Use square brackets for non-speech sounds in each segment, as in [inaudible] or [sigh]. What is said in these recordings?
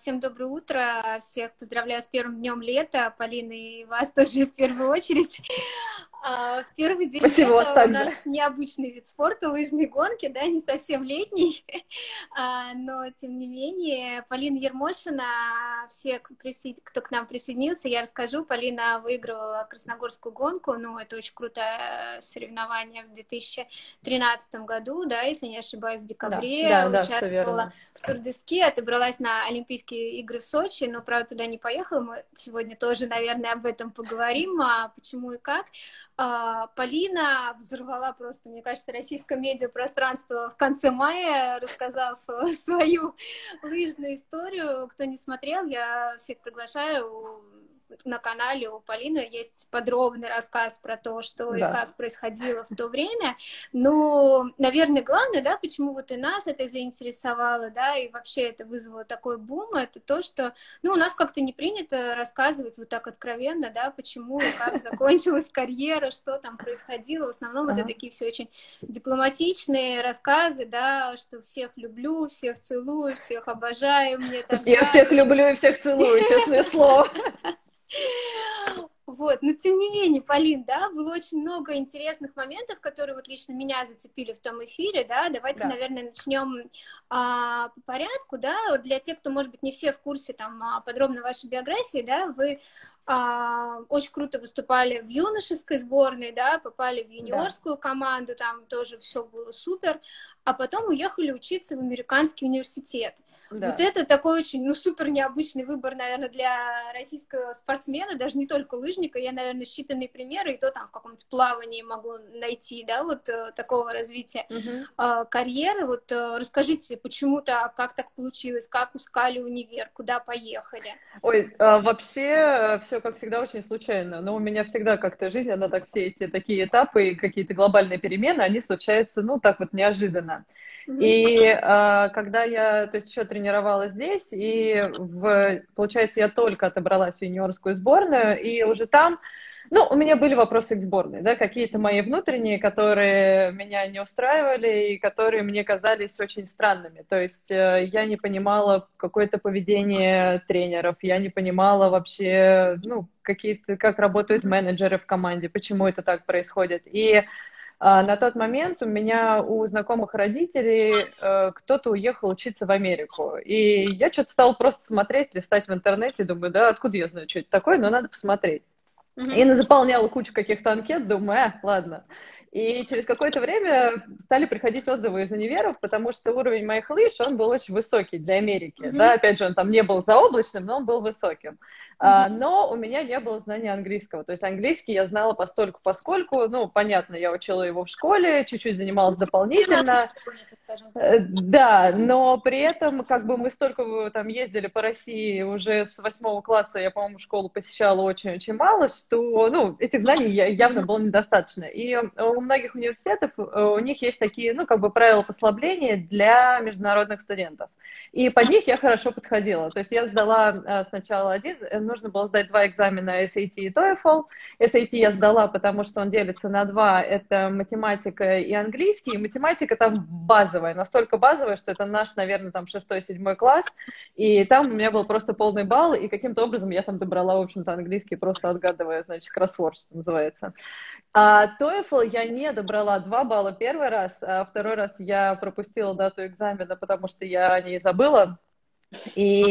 Всем доброе утро. Всех поздравляю с первым днем лета. Полина и вас тоже в первую очередь. А, в первый день Спасибо у нас необычный вид спорта, лыжные гонки, да, не совсем летний, [laughs] а, но тем не менее, Полина Ермошина, все, кто к нам присоединился, я расскажу, Полина выигрывала Красногорскую гонку, ну, это очень крутое соревнование в 2013 году, да, если не ошибаюсь, в декабре, да, да, участвовала да, в Турдеске, отобралась на Олимпийские игры в Сочи, но, правда, туда не поехала, мы сегодня тоже, наверное, об этом поговорим, а почему и как. А, Полина взорвала просто, мне кажется, российское медиапространство в конце мая, рассказав э, [laughs] свою лыжную историю. Кто не смотрел, я всех приглашаю на канале у Полины есть подробный рассказ про то, что да. и как происходило в то время. Но, наверное, главное, да, почему вот и нас это заинтересовало, да, и вообще это вызвало такой бум, это то, что, ну, у нас как-то не принято рассказывать вот так откровенно, да, почему и как [laughs] закончилась карьера, что там происходило. В основном это такие все очень дипломатичные рассказы, да, что всех люблю, всех целую, всех обожаю, мне так Я всех люблю и всех целую, честное слово. [laughs] Вот, но тем не менее, Полин, да, было очень много интересных моментов, которые вот лично меня зацепили в том эфире, да, давайте, да. наверное, начнем а, по порядку, да, для тех, кто, может быть, не все в курсе там а, подробно вашей биографии, да, вы очень круто выступали в юношеской сборной, да, попали в юниорскую да. команду, там тоже все было супер, а потом уехали учиться в американский университет. Да. Вот это такой очень, ну, супер необычный выбор, наверное, для российского спортсмена, даже не только лыжника. Я, наверное, считанные примеры, и то там в каком-нибудь плавании могу найти, да, вот э, такого развития угу. карьеры. Вот э, расскажите, почему так, как так получилось, как ускали универ, куда поехали? Ой, э, вообще все, как всегда, очень случайно. Но у меня всегда как-то жизнь, она так все эти такие этапы, какие-то глобальные перемены, они случаются, ну, так вот неожиданно. И э, когда я, то есть еще тренировалась здесь, и в, получается, я только отобралась в юниорскую сборную, и уже там, ну, у меня были вопросы к сборной, да, какие-то мои внутренние, которые меня не устраивали и которые мне казались очень странными. То есть э, я не понимала какое-то поведение тренеров, я не понимала вообще, ну, какие-то, как работают менеджеры в команде, почему это так происходит. И а, на тот момент у меня у знакомых родителей э, кто-то уехал учиться в Америку. И я что-то стала просто смотреть, листать в интернете, думаю, да, откуда я знаю, что это такое, но надо посмотреть. Mm-hmm. И заполняла кучу каких-то анкет, думаю, а, ладно. И через какое-то время стали приходить отзывы из универов, потому что уровень моих лыж, он был очень высокий для Америки. Mm-hmm. Да, опять же, он там не был заоблачным, но он был высоким. А, но у меня не было знания английского. То есть английский я знала постольку, поскольку, ну, понятно, я учила его в школе, чуть-чуть занималась дополнительно. Э, да, но при этом, как бы мы столько там ездили по России уже с восьмого класса, я, по-моему, школу посещала очень-очень мало, что, ну, этих знаний явно было недостаточно. И у многих университетов, э, у них есть такие, ну, как бы правила послабления для международных студентов. И под них я хорошо подходила. То есть я сдала э, сначала один, нужно было сдать два экзамена SAT и TOEFL. SAT я сдала, потому что он делится на два. Это математика и английский. И математика там базовая, настолько базовая, что это наш, наверное, там шестой-седьмой класс. И там у меня был просто полный балл, и каким-то образом я там добрала, в общем-то, английский, просто отгадывая, значит, кроссворд, что называется. А TOEFL я не добрала два балла первый раз, а второй раз я пропустила дату экзамена, потому что я о ней забыла. И...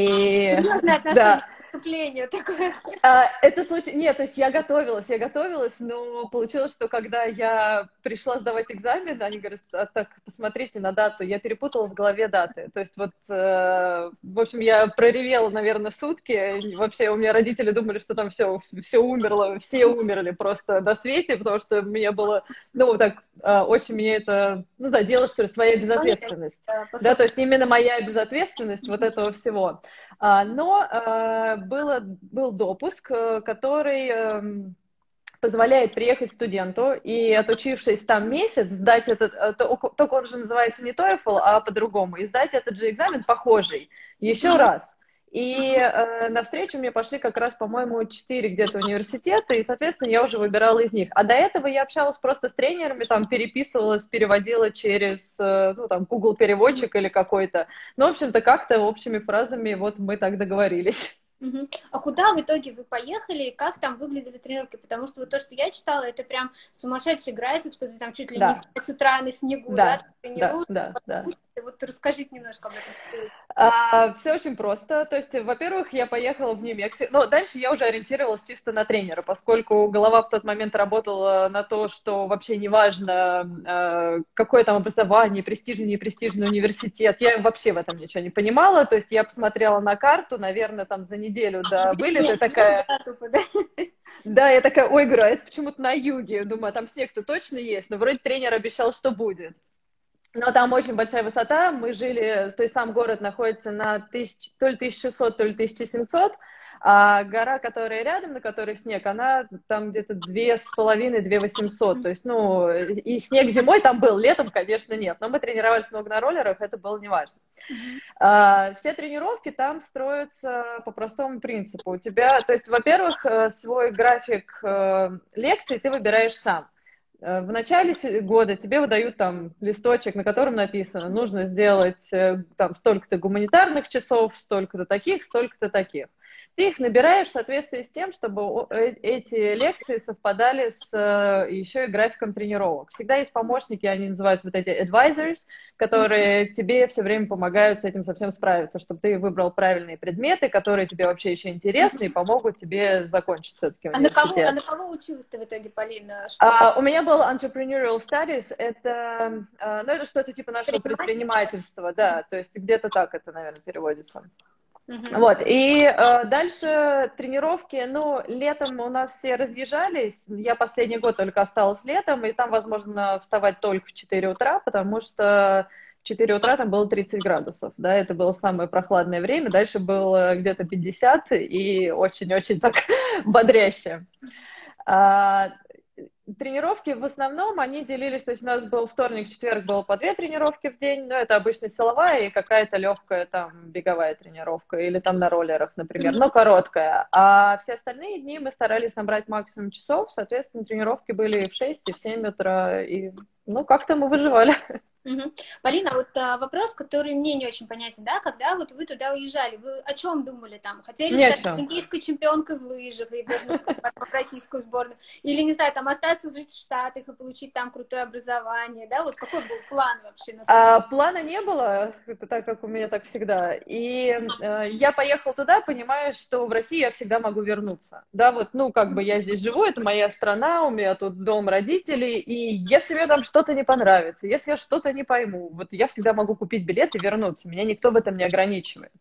Серьезное отношение. Да выступлению такое? А, это случай... Нет, то есть я готовилась, я готовилась, но получилось, что когда я пришла сдавать экзамен, они говорят, а, так, посмотрите на дату, я перепутала в голове даты. То есть вот, э, в общем, я проревела, наверное, сутки. Вообще у меня родители думали, что там все, все умерло, все умерли просто до свете, потому что мне было, ну, так, э, очень меня это, ну, задело, что ли, своя безответственность. Да, то есть именно моя безответственность вот этого всего. А, но а, было, был допуск, э, который эм, позволяет приехать студенту и, отучившись там месяц, сдать этот, э, только он же называется не TOEFL, а по-другому, и сдать этот же экзамен похожий еще раз. И э, навстречу мне пошли как раз, по-моему, четыре где-то университета, и, соответственно, я уже выбирала из них. А до этого я общалась просто с тренерами, там, переписывалась, переводила через, э, ну, там, Google переводчик или какой-то. Ну, в общем-то, как-то общими фразами вот мы так договорились. Угу. А куда в итоге вы поехали и как там выглядели тренировки? Потому что вот то, что я читала, это прям сумасшедший график, что ты там чуть ли да. не в 5 утра на снегу, да, да, да, да, да. Вот расскажите немножко об этом. А, все очень просто. То есть, во-первых, я поехала в Нью-Мексико. Но дальше я уже ориентировалась чисто на тренера, поскольку голова в тот момент работала на то, что вообще неважно, а, какое там образование, престижный, непрестижный университет. Я вообще в этом ничего не понимала. То есть я посмотрела на карту, наверное, там за неделю до вылета такая... Да, я такая, ой, говорю, а это почему-то на юге. Думаю, а там снег-то точно есть, но вроде тренер обещал, что будет. Но там очень большая высота. Мы жили, то есть сам город находится на тысяч, то ли 1600, то ли 1700, а гора, которая рядом, на которой снег, она там где-то две с половиной, две восемьсот. То есть, ну, и снег зимой там был, летом, конечно, нет. Но мы тренировались много на роллерах, это было неважно. А, все тренировки там строятся по простому принципу. У тебя, то есть, во-первых, э, свой график э, лекций ты выбираешь сам. Э, в начале года тебе выдают там листочек, на котором написано, нужно сделать э, там столько-то гуманитарных часов, столько-то таких, столько-то таких. Ты их набираешь в соответствии с тем, чтобы э, эти лекции совпадали с э, еще и графиком тренировок. Всегда есть помощники, они называются вот эти advisors, которые тебе все время помогают с этим совсем справиться, чтобы ты выбрал правильные предметы, которые тебе вообще еще интересны и помогут тебе закончить все-таки а на кого, а на кого училась ты в итоге, Полина? Что? А, у меня был entrepreneurial studies, это, а, ну, это что-то типа нашего предпринимательства, да, то есть где-то так это, наверное, переводится. Uh-huh. Вот, и э, дальше тренировки, ну, летом у нас все разъезжались, я последний год только осталась летом, и там возможно вставать только в 4 утра, потому что в 4 утра там было 30 градусов, да, это было самое прохладное время, дальше было где-то 50 и очень-очень так [laughs] бодряще. А, тренировки в основном, они делились, то есть у нас был вторник, четверг, было по две тренировки в день, но это обычно силовая и какая-то легкая там беговая тренировка или там на роллерах, например, но короткая. А все остальные дни мы старались набрать максимум часов, соответственно, тренировки были и в 6, и в 7 утра, и ну как-то мы выживали. Угу. Полина, вот а, вопрос, который мне не очень понятен, да, когда вот вы туда уезжали, вы о чем думали там? Хотели не стать олимпийской чемпионкой в лыжах и вернуться в российскую сборную? Или, не знаю, там остаться жить в Штатах и получить там крутое образование, да? Вот какой был план вообще? На а, плана не было, так как у меня так всегда. И э, я поехала туда, понимая, что в России я всегда могу вернуться. Да, вот, ну, как бы я здесь живу, это моя страна, у меня тут дом родителей, и если мне там что-то не понравится, если я что-то не пойму. Вот я всегда могу купить билет и вернуться. Меня никто в этом не ограничивает.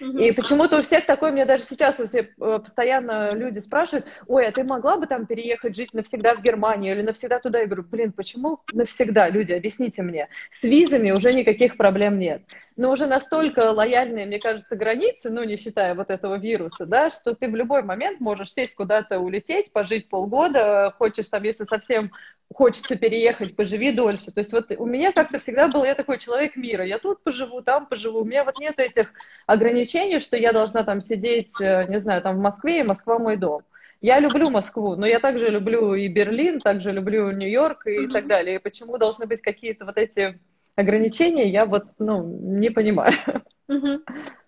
И почему-то у всех такое, мне даже сейчас все э, постоянно люди спрашивают, ой, а ты могла бы там переехать жить навсегда в Германию или навсегда туда? Я говорю, блин, почему навсегда, люди, объясните мне. С визами уже никаких проблем нет. Но уже настолько лояльные, мне кажется, границы, ну, не считая вот этого вируса, да, что ты в любой момент можешь сесть куда-то, улететь, пожить полгода, хочешь там, если совсем хочется переехать, поживи дольше. То есть вот у меня как-то всегда был, я такой человек мира, я тут поживу, там поживу. У меня вот нет этих ограничений, что я должна там сидеть, э, не знаю, там в Москве, и Москва мой дом. Я люблю Москву, но я также люблю и Берлин, также люблю Нью-Йорк и mm-hmm. так далее. И почему должны быть какие-то вот эти ограничения, я вот, ну, не понимаю.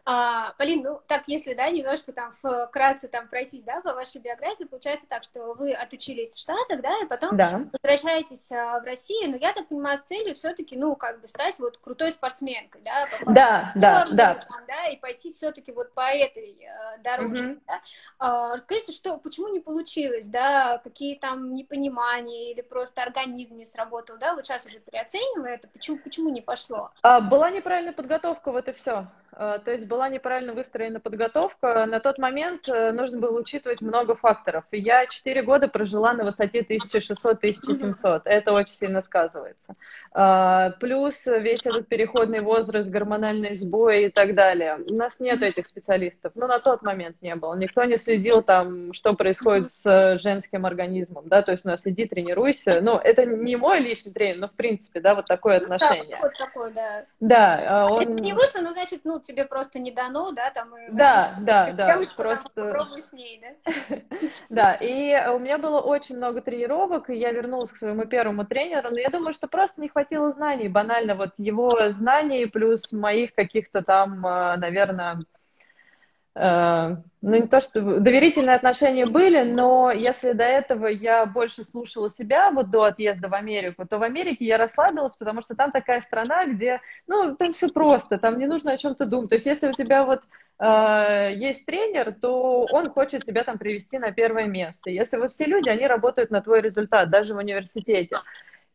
А, Полин, ну так, если, да, немножко там вкратце там пройтись, да, по вашей биографии, получается так, что вы отучились в Штатах, да, и потом да. возвращаетесь а, в Россию, но я так понимаю, с целью все-таки, ну, как бы стать вот крутой спортсменкой, да, да, да, да. Там, да, и пойти все-таки вот по этой э, дорожке, угу. да. А, расскажите, что, почему не получилось, да, какие там непонимания или просто организм не сработал, да, вот сейчас уже переоценивая это, почему, почему не пошло? А, была неправильная подготовка, вот и все. А, то есть была неправильно выстроена подготовка. На тот момент э, нужно было учитывать много факторов. Я 4 года прожила на высоте 1600-1700. Это очень сильно сказывается. А, плюс весь этот переходный возраст, гормональный сбой и так далее. У нас нет этих специалистов. Ну, на тот момент не было. Никто не следил там, что происходит с женским организмом. Да? То есть у нас иди, тренируйся. Ну, это не мой личный тренер, но в принципе, да, вот такое отношение. Да, вот такой, да. Да. Он... Это не вышло, но значит, ну, тебе просто не дано, да, там и... Да, да, да, просто... попробуй с ней, да? [laughs] Да, и у меня было очень много тренировок, и я вернулась к своему первому тренеру, но я думаю, что просто не хватило знаний, банально, вот его знаний плюс моих каких-то там, э, наверное, ну, не то, что доверительные отношения были, но если до этого я больше слушала себя, вот до отъезда в Америку, то в Америке я расслабилась, потому что там такая страна, где, ну, там все просто, там не нужно о чем-то думать. То есть, если у тебя вот э, есть тренер, то он хочет тебя там привести на первое место. Если вот все люди, они работают на твой результат, даже в университете.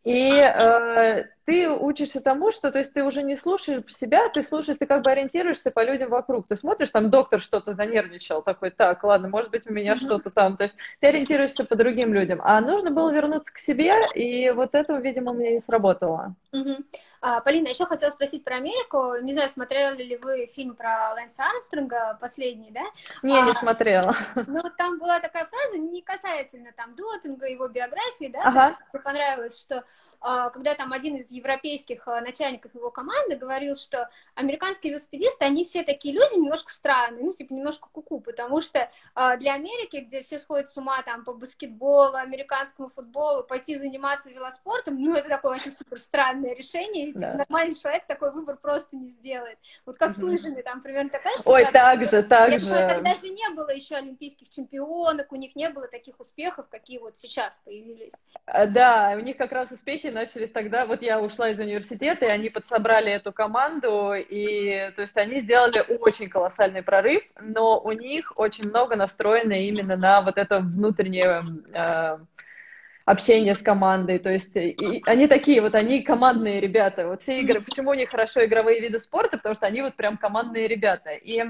И э, ты учишься тому, что, то есть ты уже не слушаешь себя, ты слушаешь, ты как бы ориентируешься по людям вокруг. Ты смотришь, там доктор что-то занервничал, такой, так, ладно, может быть, у меня mm-hmm. что-то там. То есть ты ориентируешься по другим людям. А нужно было вернуться к себе, и вот это, видимо, у меня не сработало. Mm-hmm. А, Полина, еще хотела спросить про Америку. Не знаю, смотрели ли вы фильм про Лэнса Армстронга, последний, да? Не, а, не смотрела. Ну, там была такая фраза, не касательно там допинга, его биографии, да? Ага. Мне понравилось, что когда там один из европейских а, начальников его команды говорил, что американские велосипедисты, они все такие люди немножко странные, ну, типа, немножко куку, потому что а, для Америки, где все сходят с ума там по баскетболу, американскому футболу, пойти заниматься велоспортом, ну, это такое очень супер странное решение, типа, да. нормальный человек такой выбор просто не сделает. Вот как с лыжами, там, примерно такая же Ой, так же, так Я же. Тогда же не было еще олимпийских чемпионок, у них не было таких успехов, какие вот сейчас появились. Да, у них как раз успехи успехи начались тогда, вот я ушла из университета, и они подсобрали эту команду, и то есть они сделали очень колоссальный прорыв, но у них очень много настроено именно на вот это внутреннее э, общение с командой, то есть и они такие вот, они командные ребята, вот все игры, почему у них хорошо игровые виды спорта, потому что они вот прям командные ребята, и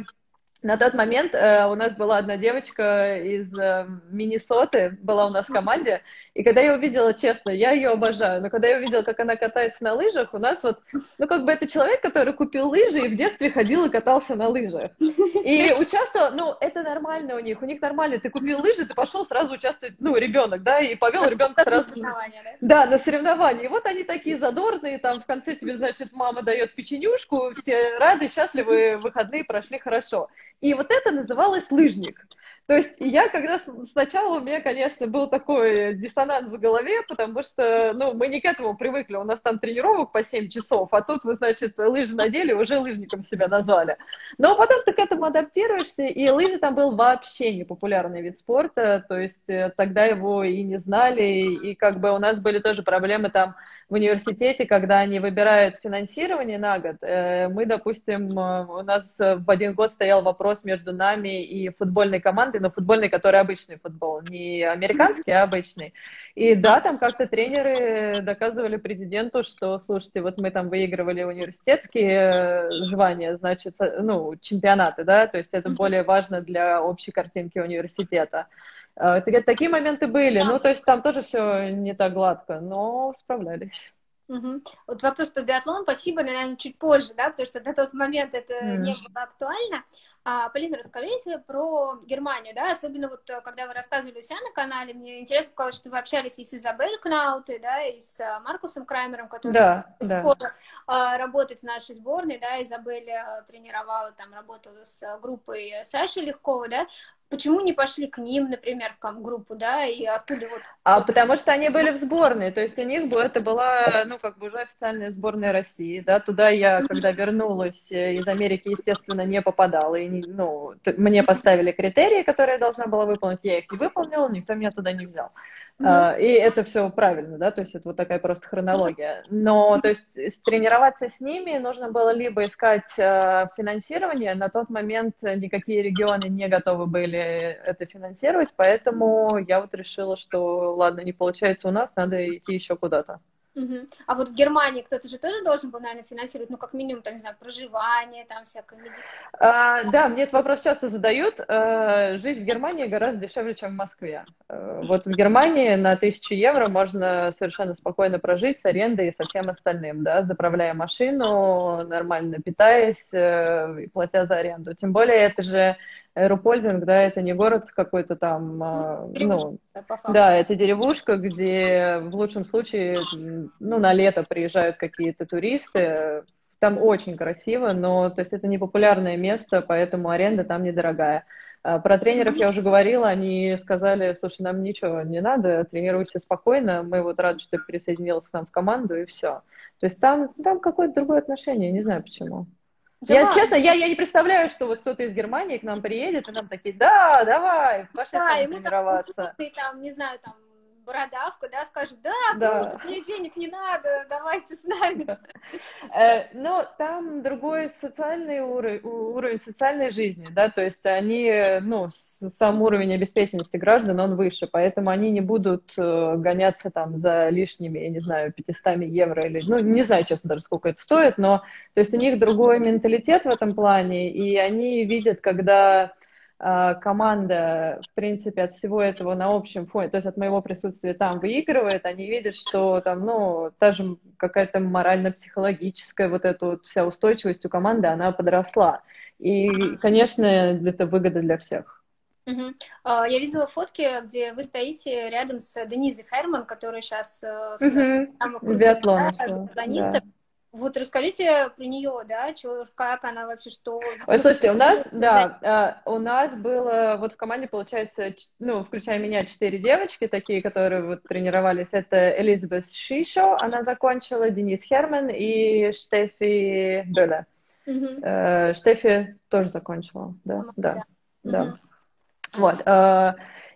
на тот момент э, у нас была одна девочка из э, Миннесоты, была у нас в команде, и когда я увидела, честно, я ее обожаю, но когда я увидела, как она катается на лыжах, у нас вот, ну как бы это человек, который купил лыжи и в детстве ходил и катался на лыжах. И участвовал, ну это нормально у них, у них нормально, ты купил лыжи, ты пошел сразу участвовать, ну ребенок, да, и повел ребенка сразу. Да? да, на соревнования. И вот они такие задорные, там в конце тебе, значит, мама дает печенюшку, все рады, счастливы, выходные прошли хорошо. И вот это называлось лыжник. То есть я когда сначала у меня, конечно, был такой диссонанс в голове, потому что, ну, мы не к этому привыкли, у нас там тренировок по 7 часов, а тут вы, значит, лыжи надели, уже лыжником себя назвали. Но потом ты к этому адаптируешься, и лыжи там был вообще не популярный вид спорта, то есть э, тогда его и не знали, и как бы у нас были тоже проблемы там в университете, когда они выбирают финансирование на год. Э, мы, допустим, э, у нас в один год стоял вопрос между нами и футбольной командой, но футбольный, который обычный футбол, не американский, а обычный. И да, там как-то тренеры доказывали президенту, что, слушайте, вот мы там выигрывали университетские э, звания, значит, ну, чемпионаты, да, то есть это более важно для общей картинки университета. Э, такие моменты были, ну, то есть там тоже все не так гладко, но справлялись. Угу. Вот вопрос про биатлон, спасибо, наверное, чуть позже, да, потому что на тот момент это mm. не было актуально. А, Полина, расскажите про Германию, да, особенно вот э, когда вы рассказывали у себя на канале, мне интересно показалось, что вы общались и с Изабель Кнауты, да, и с э, Маркусом Краймером, который да, пор да. работает в нашей сборной, да, Изабель э, тренировала, там, работала с группой Саши Легкова, да, Почему не пошли к ним, например, в группу, да, и оттуда вот... А вот... потому что они были в сборной, то есть у них бы это была, ну, как бы уже официальная сборная России, да, туда я, когда вернулась из Америки, естественно, не попадала, и, ну, мне поставили критерии, которые я должна была выполнить, я их не выполнила, никто меня туда не взял. Uh, и это все правильно, да, то есть это вот такая просто хронология. Но, то есть, тренироваться с ними нужно было либо искать uh, финансирование, на тот момент никакие регионы не готовы были это финансировать, поэтому я вот решила, что, ладно, не получается у нас, надо идти еще куда-то. Угу. А вот в Германии кто-то же тоже должен был, наверное, финансировать, ну, как минимум, там, не знаю, проживание, там, всякое. А, да, мне этот вопрос часто задают. А, жить в Германии гораздо дешевле, чем в Москве. А, вот в Германии на 1000 евро можно совершенно спокойно прожить с арендой и со всем остальным, да, заправляя машину, нормально питаясь, э, платя за аренду. Тем более это же Аэропольдинг, да, это не город какой-то там, ну, ну да, это деревушка, где в лучшем случае, ну, на лето приезжают какие-то туристы, там очень красиво, но то есть это не популярное место, поэтому аренда там недорогая. А, про тренеров я уже говорила, они сказали, слушай, нам ничего не надо, тренируйся спокойно, мы вот рады, что ты присоединился к нам в команду, и все. То есть там, там какое-то другое отношение, не знаю почему. Я, честно, я, я не представляю, что вот кто-то из Германии к нам приедет, и нам такие, да, давай, пошли да, тренироваться. Да, и мы там, там, не знаю, там, бородавка, да, скажет, да, да. круто, мне денег не надо, давайте с нами. Э, но там другой социальный уровень, уровень социальной жизни, да, то есть они, ну, сам уровень обеспеченности граждан, он выше, поэтому они не будут э, гоняться там за лишними, я не знаю, 500 евро или, ну, не знаю, честно, даже сколько это стоит, но, то есть у них другой менталитет в этом плане, и они видят, когда команда, в принципе, от всего этого на общем фоне, то есть от моего присутствия там выигрывает, они видят, что там, ну, та же какая-то морально-психологическая вот эта вот вся устойчивость у команды, она подросла. И, конечно, это выгода для всех. Uh, я видела фотки, где вы стоите рядом с Денизой Херман, которая сейчас uh, uh-huh. самая крутая да. Вот расскажите про нее, да, чё, как она вообще, что... Ой, слушайте, у нас, да, у нас было, вот в команде, получается, ну, включая меня, четыре девочки такие, которые вот тренировались. Это Элизабет Шишо, она закончила, Денис Херман и Штефи Бёля. Угу. Штефи тоже закончила, да, да, да. Угу. Вот.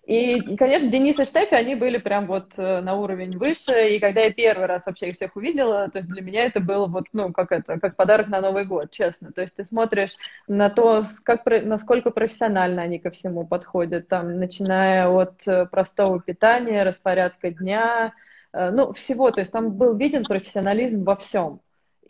И, конечно, Денис и Штефи, они были прям вот э, на уровень выше, и когда я первый раз вообще их всех увидела, то есть для меня это было вот, ну, как это, как подарок на Новый год, честно. То есть ты смотришь на то, как, насколько профессионально они ко всему подходят, там, начиная от э, простого питания, распорядка дня, э, ну, всего, то есть там был виден профессионализм во всем.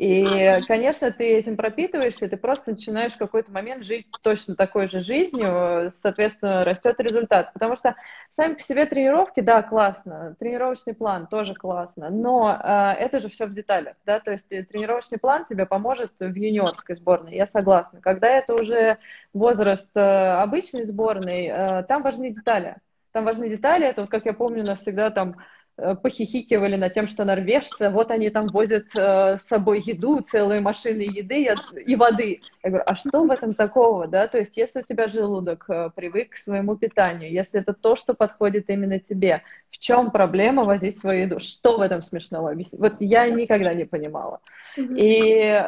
И, конечно, ты этим пропитываешься, ты просто начинаешь в какой-то момент жить точно такой же жизнью, соответственно, растет результат. Потому что сами по себе тренировки, да, классно, тренировочный план тоже классно, но э, это же все в деталях, да, то есть тренировочный план тебе поможет в юниорской сборной, я согласна. Когда это уже возраст э, обычной сборной, э, там важны детали. Там важны детали, это вот, как я помню, у нас всегда там похихикивали над тем, что норвежцы, вот они там возят э, с собой еду, целые машины еды и воды. Я говорю, а что в этом такого, да? То есть, если у тебя желудок э, привык к своему питанию, если это то, что подходит именно тебе, в чем проблема возить свою еду? Что в этом смешного? Вот я никогда не понимала. И,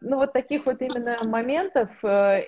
ну, вот таких вот именно моментов,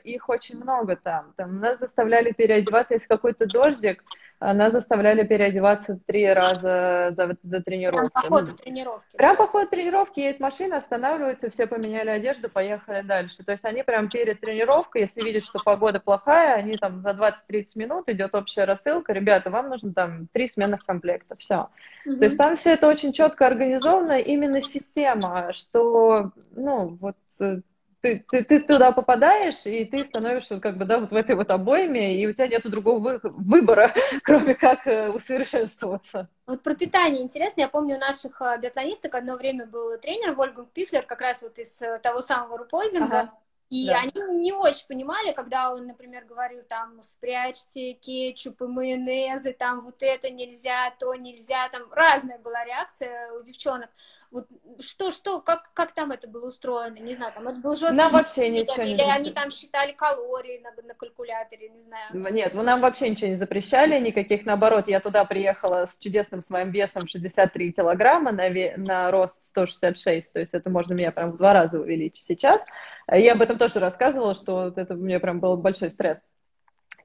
их очень много там. Там нас заставляли переодеваться, если какой-то дождик, нас заставляли переодеваться три раза за, за тренировку. Прям по ходу тренировки. Прям по ходу тренировки едет машина, останавливается, все поменяли одежду, поехали дальше. То есть они прям перед тренировкой, если видят, что погода плохая, они там за 20-30 минут идет общая рассылка, ребята, вам нужно там три сменных комплекта, все. Угу. То есть там все это очень четко организовано, именно система, что, ну, вот э, ты, ты, ты туда попадаешь, и ты становишься как бы, да, вот в этой вот обойме, и у тебя нету другого выбора, [laughs] кроме как э, усовершенствоваться. Вот про питание интересно. Я помню, у наших э, биатлонисток одно время был тренер Вольгунг Пифлер, как раз вот из э, того самого Рупольдинга. Ага. И да. они не очень понимали, когда он, например, говорил там, спрячьте кетчуп и майонезы, там вот это нельзя, то нельзя, там разная была реакция у девчонок. Вот что, что, как, как там это было устроено, не знаю, там это был жесткий... Нам вообще ничего или не Или они там считали калории на, на калькуляторе, не знаю. Нет, вы нам вообще ничего не запрещали, никаких, наоборот, я туда приехала с чудесным своим весом 63 килограмма на, ве... на рост 166, то есть это можно меня прям в два раза увеличить сейчас. Я об этом тоже рассказывала, что вот это мне прям был большой стресс.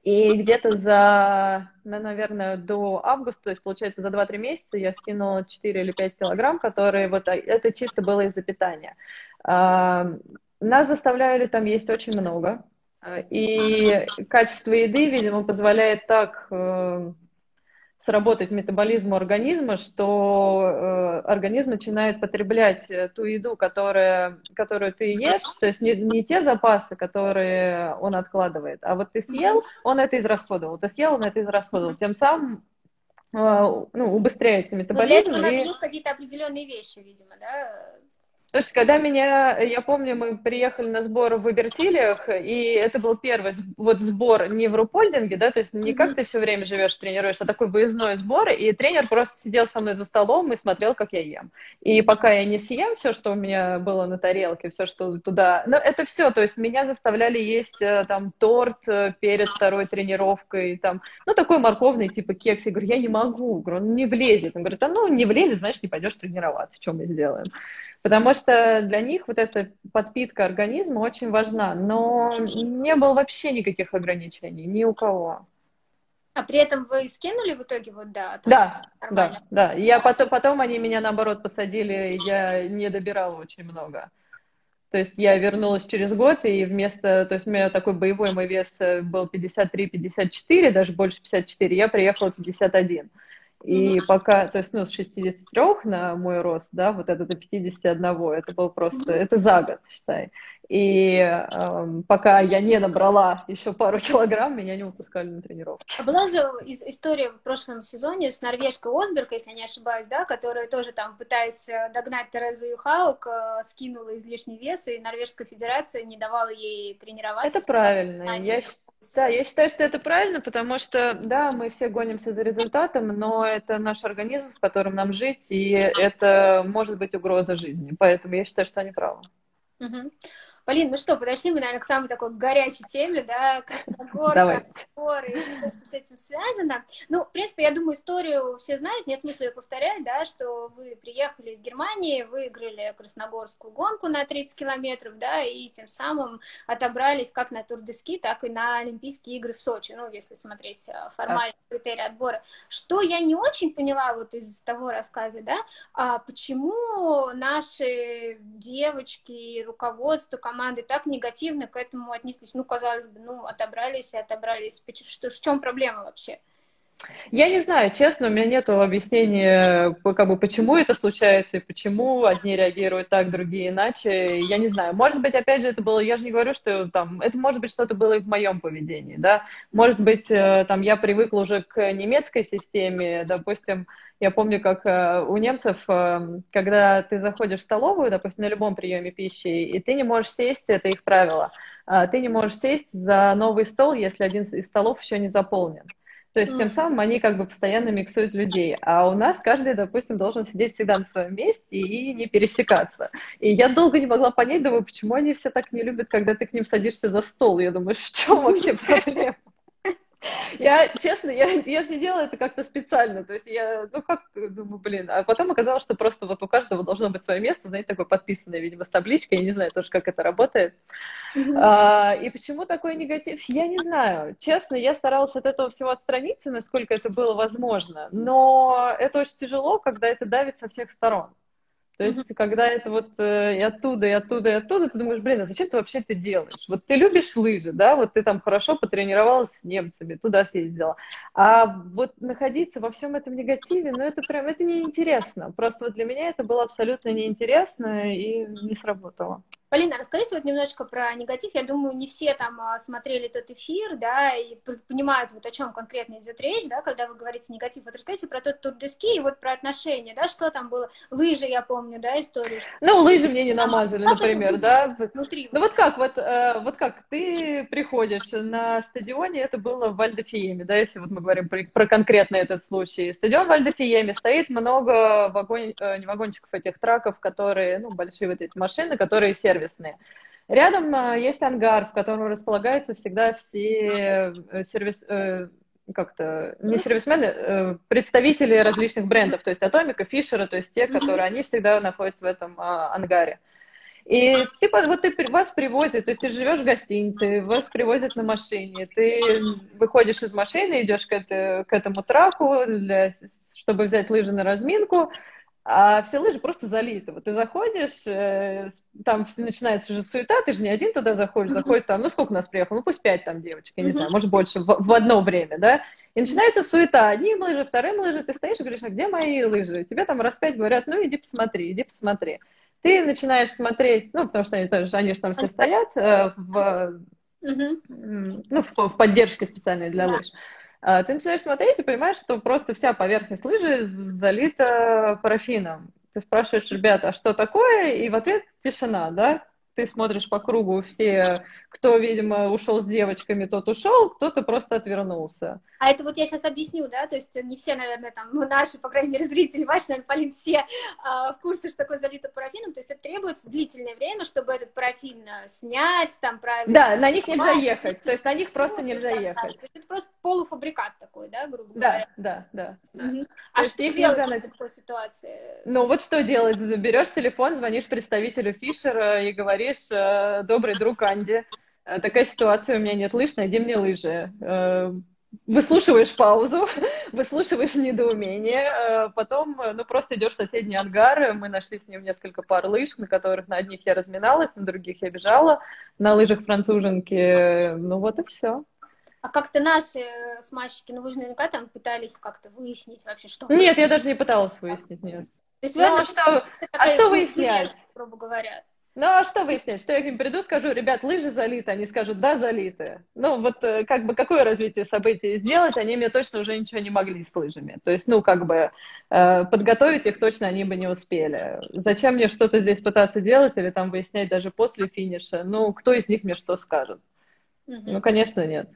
И где-то за, наверное, до августа, то есть, получается, за 2-3 месяца я скинула 4 или 5 килограмм, которые вот, а, это чисто было из-за питания. А, нас заставляли там есть очень много, и качество еды, видимо, позволяет так э, сработать метаболизму организма, что э, организм начинает потреблять э, ту еду, которая, которую ты ешь, то есть не, не те запасы, которые он откладывает, а вот ты съел, он это израсходовал, ты съел, он это израсходовал, тем самым э, ну, убыстряется метаболизм. Но для этого и... надо есть какие-то определенные вещи, видимо, да? Слушай, когда меня, я помню, мы приехали на сбор в Ибертилиях, и это был первый вот сбор не в Рупольдинге, да, то есть не как ты все время живешь, тренируешь, а такой выездной сбор, и тренер просто сидел со мной за столом и смотрел, как я ем. И пока я не съем все, что у меня было на тарелке, все, что туда, ну, это все, то есть меня заставляли есть э, там торт э, перед второй тренировкой, там, ну, такой морковный, типа кекс. Я говорю, я не могу, говорю, он не влезет. Он говорит, а ну, не влезет, значит, не пойдешь тренироваться, что мы сделаем. Потому что для них вот эта подпитка организма очень важна. Но не было вообще никаких ограничений, ни у кого. А при этом вы скинули в итоге вот да? Да, да, да. Я потом, потом они меня наоборот посадили, я не добирала очень много. То есть я вернулась через год, и вместо, то есть у меня такой боевой мой вес был 53-54, даже больше 54, я приехала 51. И mm-hmm. пока, то есть, ну, с 63 на мой рост, да, вот это до 51, это был просто, mm-hmm. это за год, считай. И эм, пока я не набрала еще пару [laughs] килограмм, меня не выпускали на тренировки. А была же история в прошлом сезоне с норвежкой Осберг, если я не ошибаюсь, да, которая тоже там, пытаясь э, догнать Терезу Юхаук, э, скинула излишний вес, и Норвежская Федерация не давала ей тренироваться. Это правильно. Я, да, я считаю, что это правильно, потому что, да, мы все гонимся за результатом, но это наш организм, в котором нам жить, и это может быть угроза жизни. Поэтому я считаю, что они правы. Угу. Полин, ну что, подошли мы, наверное, к самой такой горячей теме, да, Красногорка, горы и все, что с этим связано. Ну, в принципе, я думаю, историю все знают, нет смысла ее повторять, да, что вы приехали из Германии, выиграли Красногорскую гонку на 30 километров, да, и тем самым отобрались как на Тур-де-Ски, так и на Олимпийские игры в Сочи, ну, если смотреть э, формальные критерии отбора. Что я не очень поняла вот из того рассказа, да, а почему наши девочки и руководство команды так негативно к этому отнеслись. Ну, казалось бы, ну, отобрались и отобрались. Что, в чем проблема вообще? Я не знаю, честно, у меня нет объяснения, как бы, почему это случается и почему одни реагируют так, другие иначе. Я не знаю. Может быть, опять же, это было, я же не говорю, что там, это может быть что-то было и в моем поведении, да. Может быть, э, там, я привыкла уже к немецкой системе, допустим, я помню, как э, у немцев, э, когда ты заходишь в столовую, допустим, на любом приеме пищи, и ты не можешь сесть, это их правило, а ты не можешь сесть за новый стол, если один из столов еще не заполнен. То есть тем самым они как бы постоянно миксуют людей. А у нас каждый, допустим, должен сидеть всегда на своем месте и не пересекаться. И я долго не могла понять, думаю, почему они все так не любят, когда ты к ним садишься за стол. Я думаю, в чем вообще проблема? Я, честно, я, я же не делала это как-то специально, то есть я, ну как, думаю, блин, а потом оказалось, что просто вот у каждого должно быть свое место, знаете, такое подписанное, видимо, с табличкой, я не знаю тоже, как это работает. А, и почему такой негатив, я не знаю. Честно, я старалась от этого всего отстраниться, насколько это было возможно, но это очень тяжело, когда это давит со всех сторон. То есть, mm-hmm. когда это вот э, и оттуда, и оттуда, и оттуда, ты думаешь, блин, а зачем ты вообще это делаешь? Вот ты любишь лыжи, да, вот ты там хорошо потренировалась с немцами, туда съездила. А вот находиться во всем этом негативе, ну, это прям, это неинтересно. Просто вот для меня это было абсолютно неинтересно и не сработало. Полина, расскажите вот немножечко про негатив. Я думаю, не все там а, смотрели этот эфир, да, и понимают, вот о чем конкретно идет речь, да, когда вы говорите негатив. Вот расскажите про тот тур дески и вот про отношения, да, что там было. Лыжи, я помню, да, историю. Ну, лыжи мне не намазали, а, например, да. Внутри. Ну, вот как, вот, э, вот как, ты приходишь на стадионе, это было в Вальдофиеме, да, если вот мы говорим про, про конкретно этот случай. Стадион в Вальдофиеме, стоит много вагон, э, не вагончиков этих траков, которые, ну, большие вот эти машины, которые сервис сервисные. Рядом э, есть ангар, в котором располагаются всегда все э, сервис, э, как-то, не сервисмены, представители различных брендов, то есть Атомика, Фишера, то есть те, которые, они всегда находятся в этом а, ангаре. И ты, вот ты, вас привозят, то есть ты живешь в гостинице, вас привозят на машине, ты выходишь из машины, идешь к, это, к этому траку, для, чтобы взять лыжи на разминку, а все лыжи просто залиты. Вот ты заходишь, э, там начинается же суета, ты же не один туда заходишь, заходит там, ну сколько нас приехало, ну пусть пять там девочек, я не знаю, может больше, в, в одно время, да, и начинается суета, одни лыжи, вторым лыжи, ты стоишь и говоришь, а где мои лыжи? Тебе там раз пять говорят, ну иди посмотри, иди посмотри. Ты начинаешь смотреть, ну, потому что они тоже, они же там все стоят э, в, ну, в, в поддержке специальной для лыж. А, ты начинаешь смотреть и понимаешь, что просто вся поверхность лыжи залита парафином. Ты спрашиваешь, ребята, а что такое? И в ответ тишина, да? Ты смотришь по кругу, все, кто, видимо, ушел с девочками, тот ушел, кто-то просто отвернулся. А это вот я сейчас объясню, да, то есть не все, наверное, там, ну, наши, по крайней мере, зрители, ваши, наверное, Полин, все а, в курсе, что такое залито парафином, то есть это требуется длительное время, чтобы этот парафин а, снять, там, правильно... Да, на них нельзя ехать, то есть на них просто нельзя ехать. То есть это просто полуфабрикат такой, да, грубо да, говоря? Да, да, да. Угу. А что делать в такой ситуации? Ну, вот что делать? Берешь телефон, звонишь представителю Фишера и говоришь, говоришь, э, добрый друг Анди, э, такая ситуация, у меня нет лыж, найди мне лыжи. Э, выслушиваешь паузу, [laughs] выслушиваешь недоумение, потом, ну, просто идешь в соседний ангар, мы нашли с ним несколько пар лыж, на которых на одних я разминалась, на других я бежала, на лыжах француженки, ну, вот и все. А как-то наши смазчики, ну, вы же наверняка там пытались как-то выяснить вообще, что... Нет, я даже не пыталась выяснить, нет. То есть, ну, а что, а что выяснять? Грубо говоря. Ну, а что выяснять? Что я к ним приду, скажу, ребят, лыжи залиты, они скажут, да, залиты. Ну, вот э, как бы какое развитие событий сделать, они мне точно уже ничего не могли с лыжами. То есть, ну, как бы э, подготовить их точно они бы не успели. Зачем мне что-то здесь пытаться делать или там выяснять даже после финиша? Ну, кто из них мне что скажет? Угу. Ну, конечно, нет.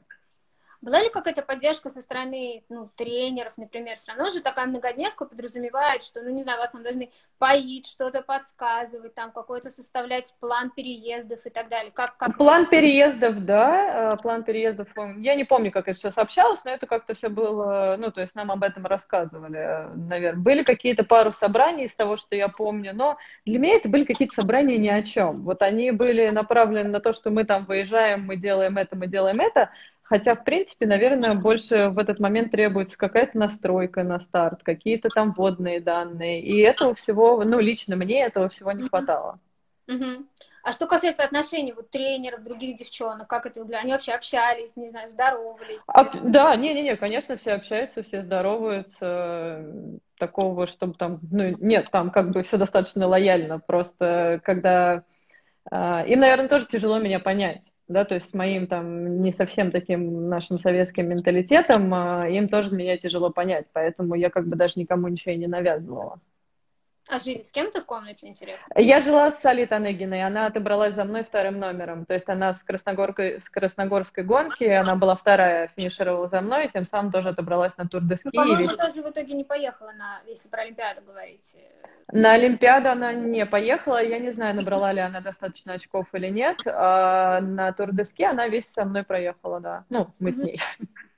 Была ли какая-то поддержка со стороны ну, тренеров, например? Все равно же такая многодневка подразумевает, что, ну, не знаю, вас там должны поить, что-то подсказывать, там какой-то составлять план переездов и так далее. Как, как... План переездов, да, э, план переездов. Я не помню, как это все сообщалось, но это как-то все было, ну, то есть нам об этом рассказывали, наверное. Были какие-то пару собраний из того, что я помню, но для меня это были какие-то собрания ни о чем. Вот они были направлены на то, что мы там выезжаем, мы делаем это, мы делаем это, Хотя, в принципе, наверное, больше в этот момент требуется какая-то настройка на старт, какие-то там вводные данные. И этого всего, ну, лично мне этого всего не хватало. Mm-hmm. А что касается отношений вот тренеров, других девчонок, как это выглядит? Они вообще общались, не знаю, здоровались? А, да, не-не-не, конечно, все общаются, все здороваются. Такого, чтобы там, ну, нет, там как бы все достаточно лояльно. Просто когда... Э, им, наверное, тоже тяжело меня понять да, то есть с моим там не совсем таким нашим советским менталитетом, а, им тоже меня тяжело понять, поэтому я как бы даже никому ничего и не навязывала. А жили с кем-то в комнате, интересно? Я жила с Али Танегиной, она отобралась за мной вторым номером. То есть она с, Красногорской, с Красногорской гонки, она была вторая, финишировала за мной, и тем самым тоже отобралась на тур де ски. Ну, по-моему, ведь... тоже в итоге не поехала, на, если про Олимпиаду говорить. На Олимпиаду она не поехала, я не знаю, набрала ли она достаточно очков или нет. А на тур де ски она весь со мной проехала, да. Ну, мы с ней.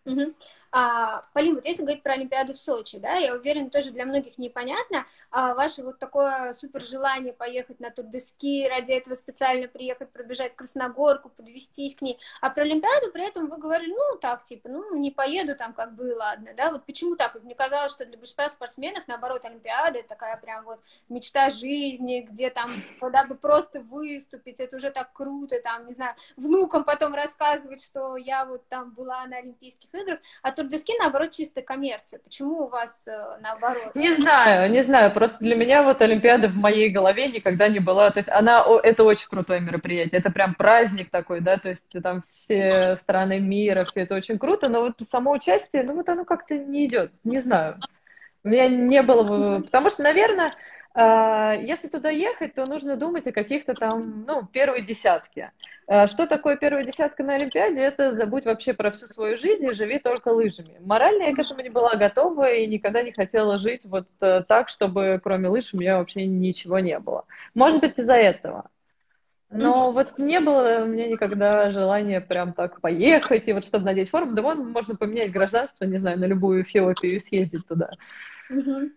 Угу. А, Полин, вот если говорить про Олимпиаду в Сочи, да, я уверена, тоже для многих непонятно, а ваше вот такое супер желание поехать на Турдески, ради этого специально приехать, пробежать Красногорку, подвестись к ней, а про Олимпиаду при этом вы говорили, ну, так, типа, ну, не поеду там, как бы, ладно, да, вот почему так? Мне казалось, что для большинства спортсменов, наоборот, Олимпиада такая прям вот мечта жизни, где там, когда бы просто выступить, это уже так круто, там, не знаю, внукам потом рассказывать, что я вот там была на Олимпийских играх, а турдиски, наоборот, чистая коммерция. Почему у вас э, наоборот? Не знаю, не знаю. Просто для меня вот Олимпиада в моей голове никогда не была. То есть она, это очень крутое мероприятие. Это прям праздник такой, да, то есть там все страны мира, все это очень круто, но вот само участие, ну вот оно как-то не идет. Не знаю. У меня не было... Потому что, наверное, если туда ехать, то нужно думать о каких-то там, ну, первой десятке. А, что такое первая десятка на Олимпиаде? Это забудь вообще про всю свою жизнь и живи только лыжами. Морально я к этому не была готова и никогда не хотела жить вот э, так, чтобы кроме лыж у меня вообще ничего не было. Может быть, из-за этого. Но mm-hmm. вот не было у меня никогда желания прям так поехать и вот чтобы надеть форму. Да вон можно поменять гражданство, не знаю, на любую Эфиопию и съездить туда. Mm-hmm.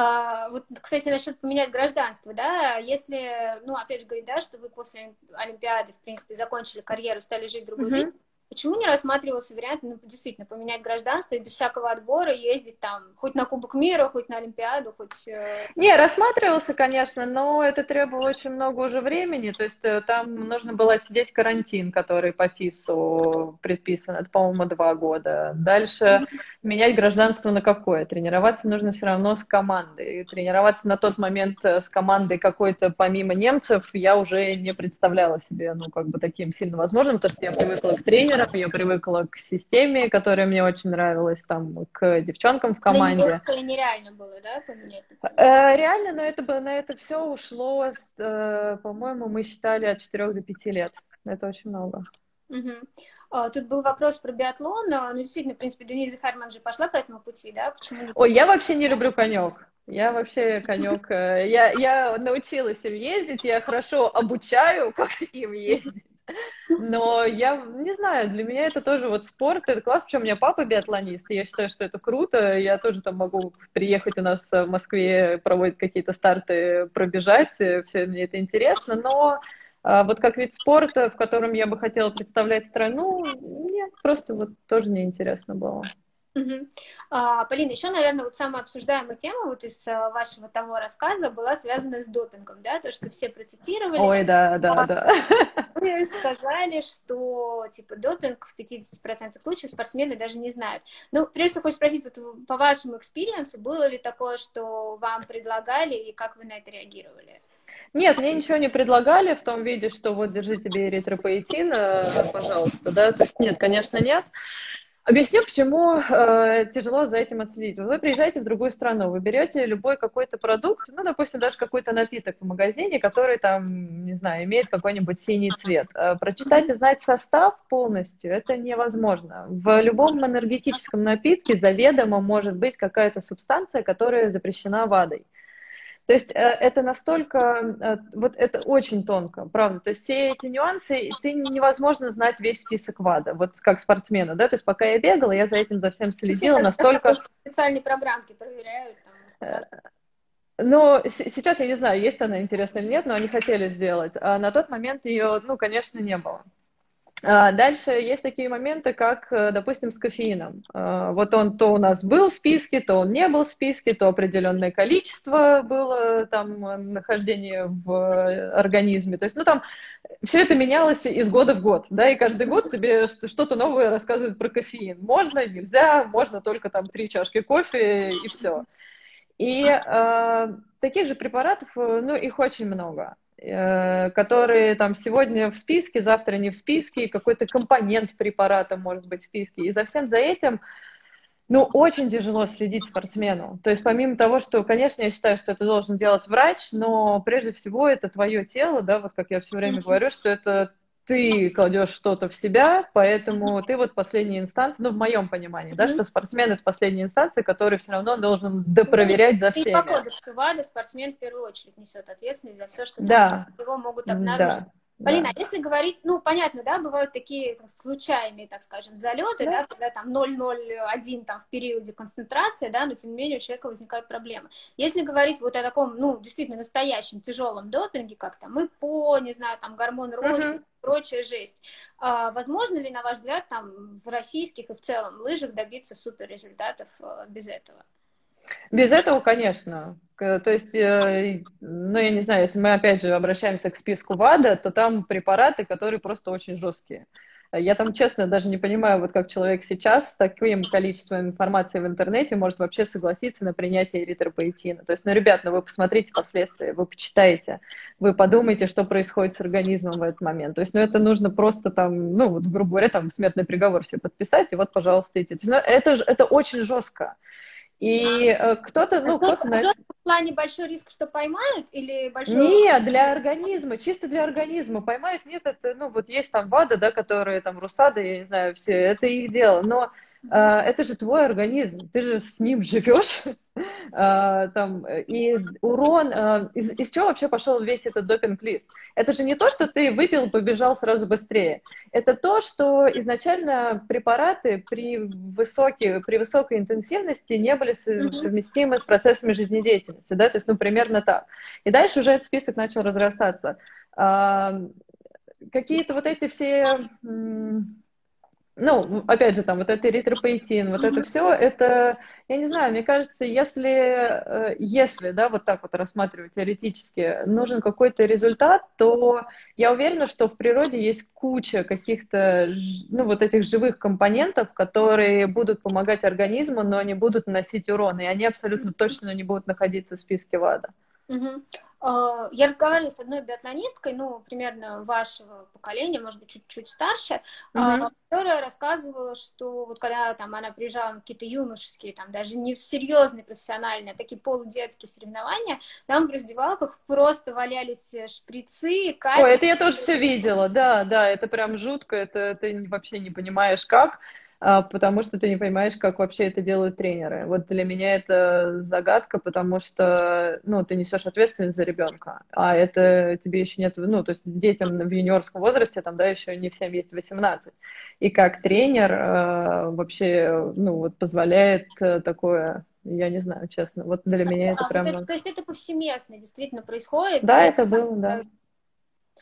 А, вот, кстати, насчет поменять гражданство, да, если, ну, опять же говорить, да, что вы после Олимпиады, в принципе, закончили карьеру, стали жить другой mm-hmm. жизнью, Почему не рассматривался вариант, ну, действительно, поменять гражданство и без всякого отбора ездить там хоть на Кубок мира, хоть на Олимпиаду, хоть... Э, не, рассматривался, конечно, но это требовало очень много уже времени, то есть э, там нужно было отсидеть карантин, который по ФИСу предписан, это, по-моему, два года. Дальше менять гражданство на какое? Тренироваться нужно все равно с командой. И тренироваться на тот момент э, с командой какой-то помимо немцев я уже не представляла себе, ну, как бы таким сильно возможным, потому что я привыкла к тренеру, тренером, я привыкла к системе, которая мне очень нравилась, там, к девчонкам в команде. На немецкое нереально было, да, поменять? Э, реально, но это, было, на это все ушло, э, по-моему, мы считали от 4 до 5 лет. Это очень много. Угу. А, тут был вопрос про биатлон, но ну, действительно, в принципе, Дениза Харман же пошла по этому пути, да? Почему? Ой, я вообще не люблю конек. Я вообще конек. Э, я, я научилась им ездить, я хорошо обучаю, [laughs] как им ездить. Но я не знаю, для меня это тоже вот спорт, это класс, причем у меня папа биатлонист, я считаю, что это круто, я тоже там могу приехать у нас в Москве, проводить какие-то старты, пробежать, все мне это интересно, но а вот как вид спорта, в котором я бы хотела представлять страну, нет, просто вот тоже неинтересно было. Угу. А, Полина, еще, наверное, вот самая обсуждаемая тема вот из а, вашего того рассказа была связана с допингом, да, то, что все процитировали. Ой, да, да, а, да. Вы сказали, что, типа, допинг в 50% случаев спортсмены даже не знают. Ну, прежде всего, хочу спросить, вот, по вашему experience у, было ли такое, что вам предлагали, и как вы на это реагировали? Нет, мне ничего не предлагали в том виде, что вот держи тебе эритропоэтин, э, пожалуйста, да, то есть нет, конечно, нет. Объясню, почему э, тяжело за этим отследить. Вы приезжаете в другую страну, вы берете любой какой-то продукт, ну, допустим, даже какой-то напиток в магазине, который там, не знаю, имеет какой-нибудь синий цвет. Э, прочитать и знать состав полностью это невозможно. В любом энергетическом напитке заведомо может быть какая-то субстанция, которая запрещена ВАДой. То есть э, это настолько, э, вот это очень тонко, правда. То есть все эти нюансы, ты невозможно знать весь список ВАДА, вот как спортсмена, да. То есть пока я бегала, я за этим за всем следила настолько... Специальные программки проверяют. Там, э, ну, сейчас я не знаю, есть она интересна или нет, но они хотели сделать. А на тот момент ее, ну, конечно, не было. А, дальше есть такие моменты, как, э, допустим, с кофеином. А, вот он то у нас был в списке, то он не был в списке, то определенное количество было там нахождения в организме. То есть, ну там все это менялось из года в год, да, и каждый год тебе что-то новое рассказывают про кофеин. Можно, нельзя, можно только там три чашки кофе и все. И э, таких же препаратов, э, ну, их очень много. Э, которые там сегодня в списке, завтра не в списке, какой-то компонент препарата может быть в списке. И за всем за этим, ну, очень тяжело следить спортсмену. То есть помимо того, что, конечно, я считаю, что это должен делать врач, но прежде всего это твое тело, да, вот как я все время говорю, что это ты кладешь что-то в себя, поэтому ты вот последняя инстанция, ну, в моем понимании, mm-hmm. да, что спортсмен — это последняя инстанция, который все равно должен допроверять за всеми. И по кодексу ВАДА спортсмен в первую очередь несет ответственность за все, что да. его могут обнаружить. Да. Полина, да. если говорить, ну, понятно, да, бывают такие так, случайные, так скажем, залеты, да. да, когда там 0,01 там в периоде концентрации, да, но тем не менее у человека возникают проблемы. Если говорить вот о таком, ну, действительно настоящем тяжелом допинге, как там ИПО, не знаю, там гормон роста, uh-huh. прочая жесть, а, возможно ли, на ваш взгляд, там в российских и в целом лыжах добиться супер результатов а, без этого? Без этого, конечно. То есть, э, ну, я не знаю, если мы опять же обращаемся к списку ВАДА, то там препараты, которые просто очень жесткие. Я там, честно, даже не понимаю, вот как человек сейчас с таким количеством информации в интернете может вообще согласиться на принятие эритропоэтина. То есть, ну, ребят, ну вы посмотрите последствия, вы почитаете, вы подумайте, что происходит с организмом в этот момент. То есть, ну, это нужно просто там, ну, вот, грубо говоря, там смертный приговор себе подписать, и вот, пожалуйста, идите. Ну, это, это очень жестко. И э, кто-то, ну, кто-то... В плане большой риск, что поймают, или большой... Нет, для организма, чисто для организма. Поймают, нет, это, ну, вот есть там ВАДА, да, которые там РУСАДА, я не знаю, все, это их дело. Но а, это же твой организм, ты же с ним живешь, а, [laughs] там, и урон, а, из, из чего вообще пошел весь этот допинг-лист? Это же не то, что ты выпил побежал сразу быстрее, это то, что изначально препараты при, высокой, при высокой интенсивности не были совместимы с процессами жизнедеятельности, да, то есть, ну, примерно так. И дальше уже этот список начал разрастаться. Какие-то вот эти все ну, опять же, там, вот это эритропоэтин, вот это все, это, я не знаю, мне кажется, если, э, если, да, вот так вот рассматривать теоретически, нужен какой-то результат, то я уверена, что в природе есть куча каких-то, ну, вот этих живых компонентов, которые будут помогать организму, но они будут наносить урон, и они абсолютно точно не будут находиться в списке ВАДА. Угу. А, я разговаривала с одной биатлонисткой, ну, примерно вашего поколения, может быть, чуть-чуть старше, mm-hmm. которая рассказывала, что вот когда там она приезжала на какие-то юношеские, там даже не серьезные профессиональные, а такие полудетские соревнования, там в раздевалках просто валялись шприцы, капельки. Ой, это я тоже все видела, да, да, это прям жутко, это ты вообще не понимаешь как. А, потому что ты не понимаешь, как вообще это делают тренеры. Вот для меня это загадка, потому что, ну, ты несешь ответственность за ребенка, а это тебе еще нет, ну, то есть детям в юниорском возрасте, там, да, еще не всем есть 18. И как тренер э, вообще, ну, вот позволяет э, такое я не знаю, честно. Вот для меня это а, прям... То, то есть это повсеместно действительно происходит? Да, это было, да.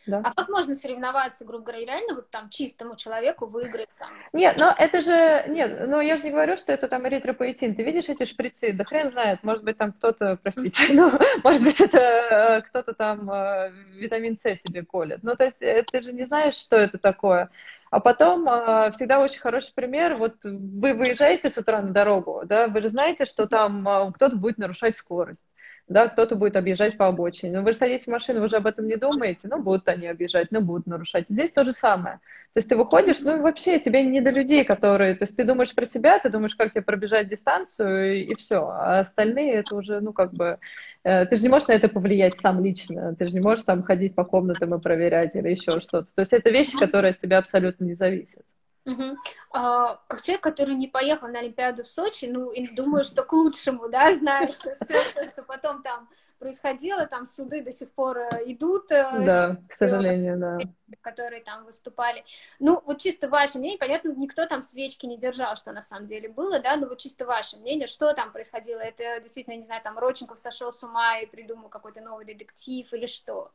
Да. А как можно соревноваться, грубо говоря, реально вот там чистому человеку выиграть там? Нет, но это же, нет, но я же не говорю, что это там эритропоэтин. Ты видишь эти шприцы? Да хрен знает, может быть там кто-то, простите, [laughs] ну, может быть это э, кто-то там э, витамин С себе колет. Ну, то есть э, ты же не знаешь, что это такое. А потом всегда очень хороший пример, вот вы выезжаете с утра на дорогу, да, вы же знаете, что там кто-то будет нарушать скорость да, кто-то будет объезжать по обочине. Но вы же садитесь в машину, вы же об этом не думаете, ну, будут они объезжать, ну, будут нарушать. Здесь то же самое. То есть ты выходишь, ну, вообще тебе не до людей, которые... То есть ты думаешь про себя, ты думаешь, как тебе пробежать дистанцию, и, и все. А остальные это уже, ну, как бы... Э, ты же не можешь на это повлиять сам лично. Ты же не можешь там ходить по комнатам и проверять или еще что-то. То есть это вещи, которые от тебя абсолютно не зависят. Угу. А, как человек, который не поехал на Олимпиаду в Сочи, ну, и думаю, что к лучшему, да, [laughs] знаю, что все, все, что потом там происходило, там суды до сих пор э, идут. Э, да, к сожалению, да. Которые там выступали. Ну, вот чисто ваше мнение, понятно, никто там свечки не держал, что на самом деле было, да, но вот чисто ваше мнение, что там происходило? Это действительно, не знаю, там Роченков сошел с ума и придумал какой-то новый детектив или что?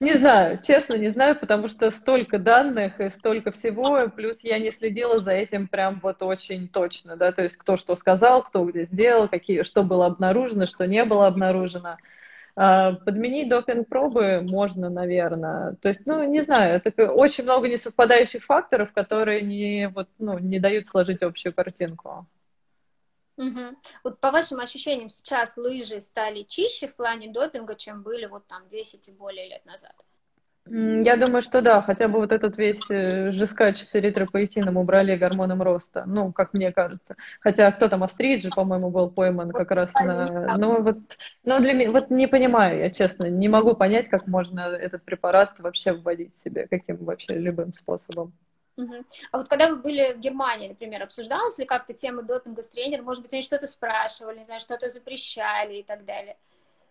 Не знаю, честно, не знаю, потому что столько данных и столько всего, плюс я не следила за этим прям вот очень точно, да, то есть кто что сказал, кто где сделал, какие, что было обнаружено, что не было обнаружено. А, подменить допинг-пробы можно, наверное. То есть, ну, не знаю, это очень много несовпадающих факторов, которые не, вот, ну, не дают сложить общую картинку. Угу. Вот по вашим ощущениям, сейчас лыжи стали чище в плане допинга, чем были вот там 10 и более лет назад? Я думаю, что да, хотя бы вот этот весь э, жескач с эритропоэтином убрали гормоном роста, ну, как мне кажется. Хотя кто там, австриец же, по-моему, был пойман как раз на... Ну, вот, ну, для меня, вот не понимаю, я честно, не могу понять, как можно этот препарат вообще вводить себе, каким вообще любым способом. А вот когда вы были в Германии, например, обсуждалась ли как-то тема допинга с тренером? Может быть, они что-то спрашивали, не знаю, что-то запрещали и так далее?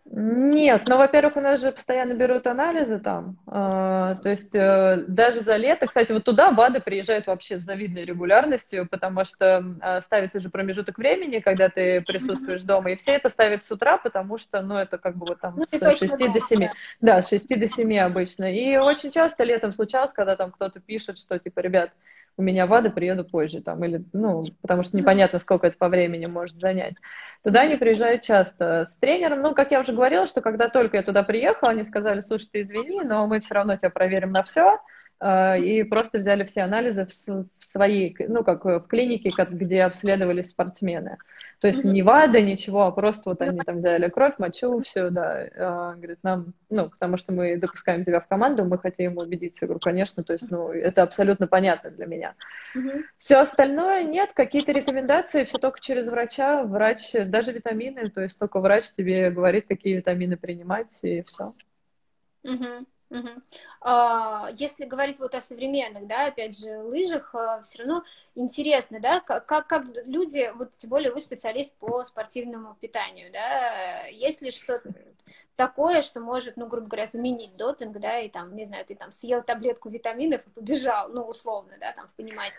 Нет, ну, во-первых, у нас же постоянно берут анализы там, э, то есть э, даже за лето, кстати, вот туда БАДы приезжают вообще с завидной регулярностью, потому что э, ставится же промежуток времени, когда ты присутствуешь дома, и все это ставят с утра, потому что, ну, это как бы вот там ну, с 6 дома, до 7, да. да, с 6 до 7 обычно, и очень часто летом случалось, когда там кто-то пишет, что, типа, ребят, у меня ВАДА, приеду позже, там, или, ну, потому что непонятно, сколько это по времени может занять. Туда они приезжают часто с тренером. Ну, как я уже говорила, что когда только я туда приехала, они сказали, слушай, ты извини, но мы все равно тебя проверим на все. Э, и просто взяли все анализы в своей, ну, как в клинике, где обследовались спортсмены. То есть не ВАДА, ничего, а просто вот они там взяли кровь, мочу, все, да. А, говорит, нам, ну, потому что мы допускаем тебя в команду, мы хотим убедиться. Я говорю, конечно, то есть, ну, это абсолютно понятно для меня. Все остальное нет, какие-то рекомендации, все только через врача, врач, даже витамины, то есть только врач тебе говорит, какие витамины принимать, и все. Угу. А, если говорить вот о современных, да, опять же, лыжах, а, все равно интересно, да, как, как люди, вот тем более вы специалист по спортивному питанию, да, есть ли что-то такое, что может, ну, грубо говоря, заменить допинг, да, и там, не знаю, ты там съел таблетку витаминов и побежал, ну, условно, да, там, в понимании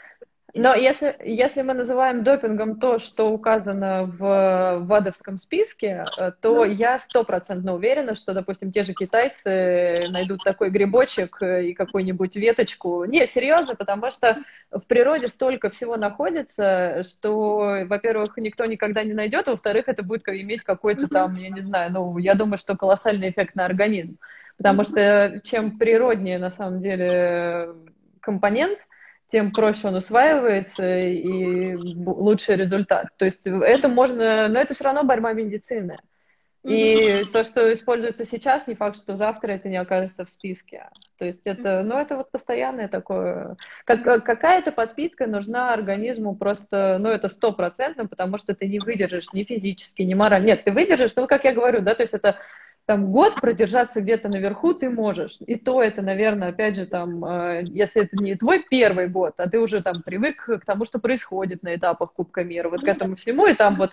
но если, если мы называем допингом то, что указано в ВАДовском списке, э, то ну. я стопроцентно уверена, что, допустим, те же китайцы найдут такой грибочек и какую-нибудь веточку. Не, серьезно, потому что в природе столько всего находится, что, во-первых, никто никогда не найдет, а во-вторых, это будет иметь какой-то там, я не знаю, ну, я думаю, что колоссальный эффект на организм. Потому что чем природнее, на самом деле, компонент – тем проще он усваивается и лучший результат. То есть это можно, но это все равно борьба медицины. И то, что используется сейчас, не факт, что завтра это не окажется в списке. То есть это, ну, это вот постоянное такое... Как, какая-то подпитка нужна организму просто, ну, это стопроцентно, потому что ты не выдержишь ни физически, ни морально. Нет, ты выдержишь, ну, как я говорю, да, то есть это там год продержаться где-то наверху ты можешь. И то это, наверное, опять же, там, э, если это не твой первый год, а ты уже там привык к тому, что происходит на этапах Кубка мира, вот к этому всему, и там вот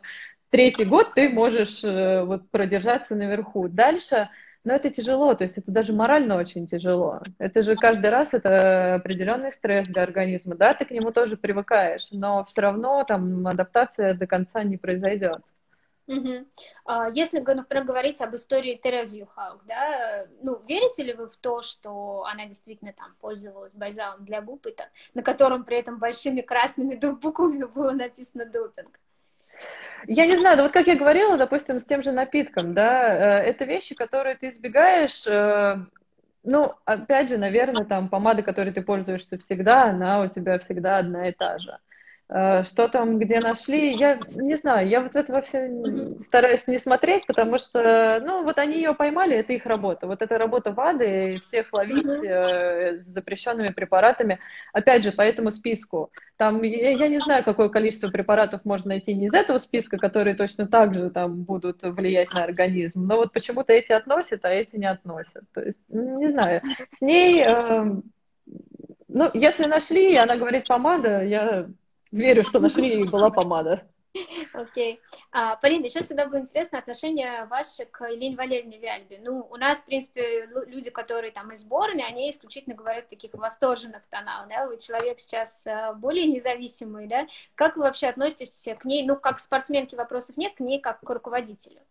третий год ты можешь э, вот продержаться наверху. Дальше, но это тяжело, то есть это даже морально очень тяжело. Это же каждый раз это определенный стресс для организма, да, ты к нему тоже привыкаешь, но все равно там адаптация до конца не произойдет. Угу. Если, например, говорить об истории Терезы Юхаук, да, ну, верите ли вы в то, что она действительно там пользовалась бальзамом для губ, и, на котором при этом большими красными буквами было написано допинг? Я не знаю, но вот как я говорила, допустим, с тем же напитком, да, э, это вещи, которые ты избегаешь, э, ну, опять же, наверное, там помада, которой ты пользуешься всегда, она у тебя всегда одна и та же. Э, что там, где нашли, я не знаю, я вот этого все стараюсь не смотреть, потому что, ну, вот они ее поймали, это их работа. Вот это работа ВАДы, всех ловить э, запрещенными препаратами. Опять же, по этому списку. Там, я, я не знаю, какое количество препаратов можно найти не из этого списка, которые точно так же там будут влиять на организм, но вот почему-то эти относят, а эти не относят. То есть, не знаю, с ней... Э, ну, если нашли, и она говорит помада, я верю, что нашли [laughs] и была помада. Окей. Okay. А, Полина, еще всегда было интересно отношение ваше к Елене Валерьевне Вяльбе. Ну, у нас, в принципе, люди, которые там из сборной, они исключительно говорят в таких восторженных тонах, да, вы человек сейчас э, более независимый, да, как вы вообще относитесь к ней, ну, как спортсменке вопросов нет, к ней как к руководителю?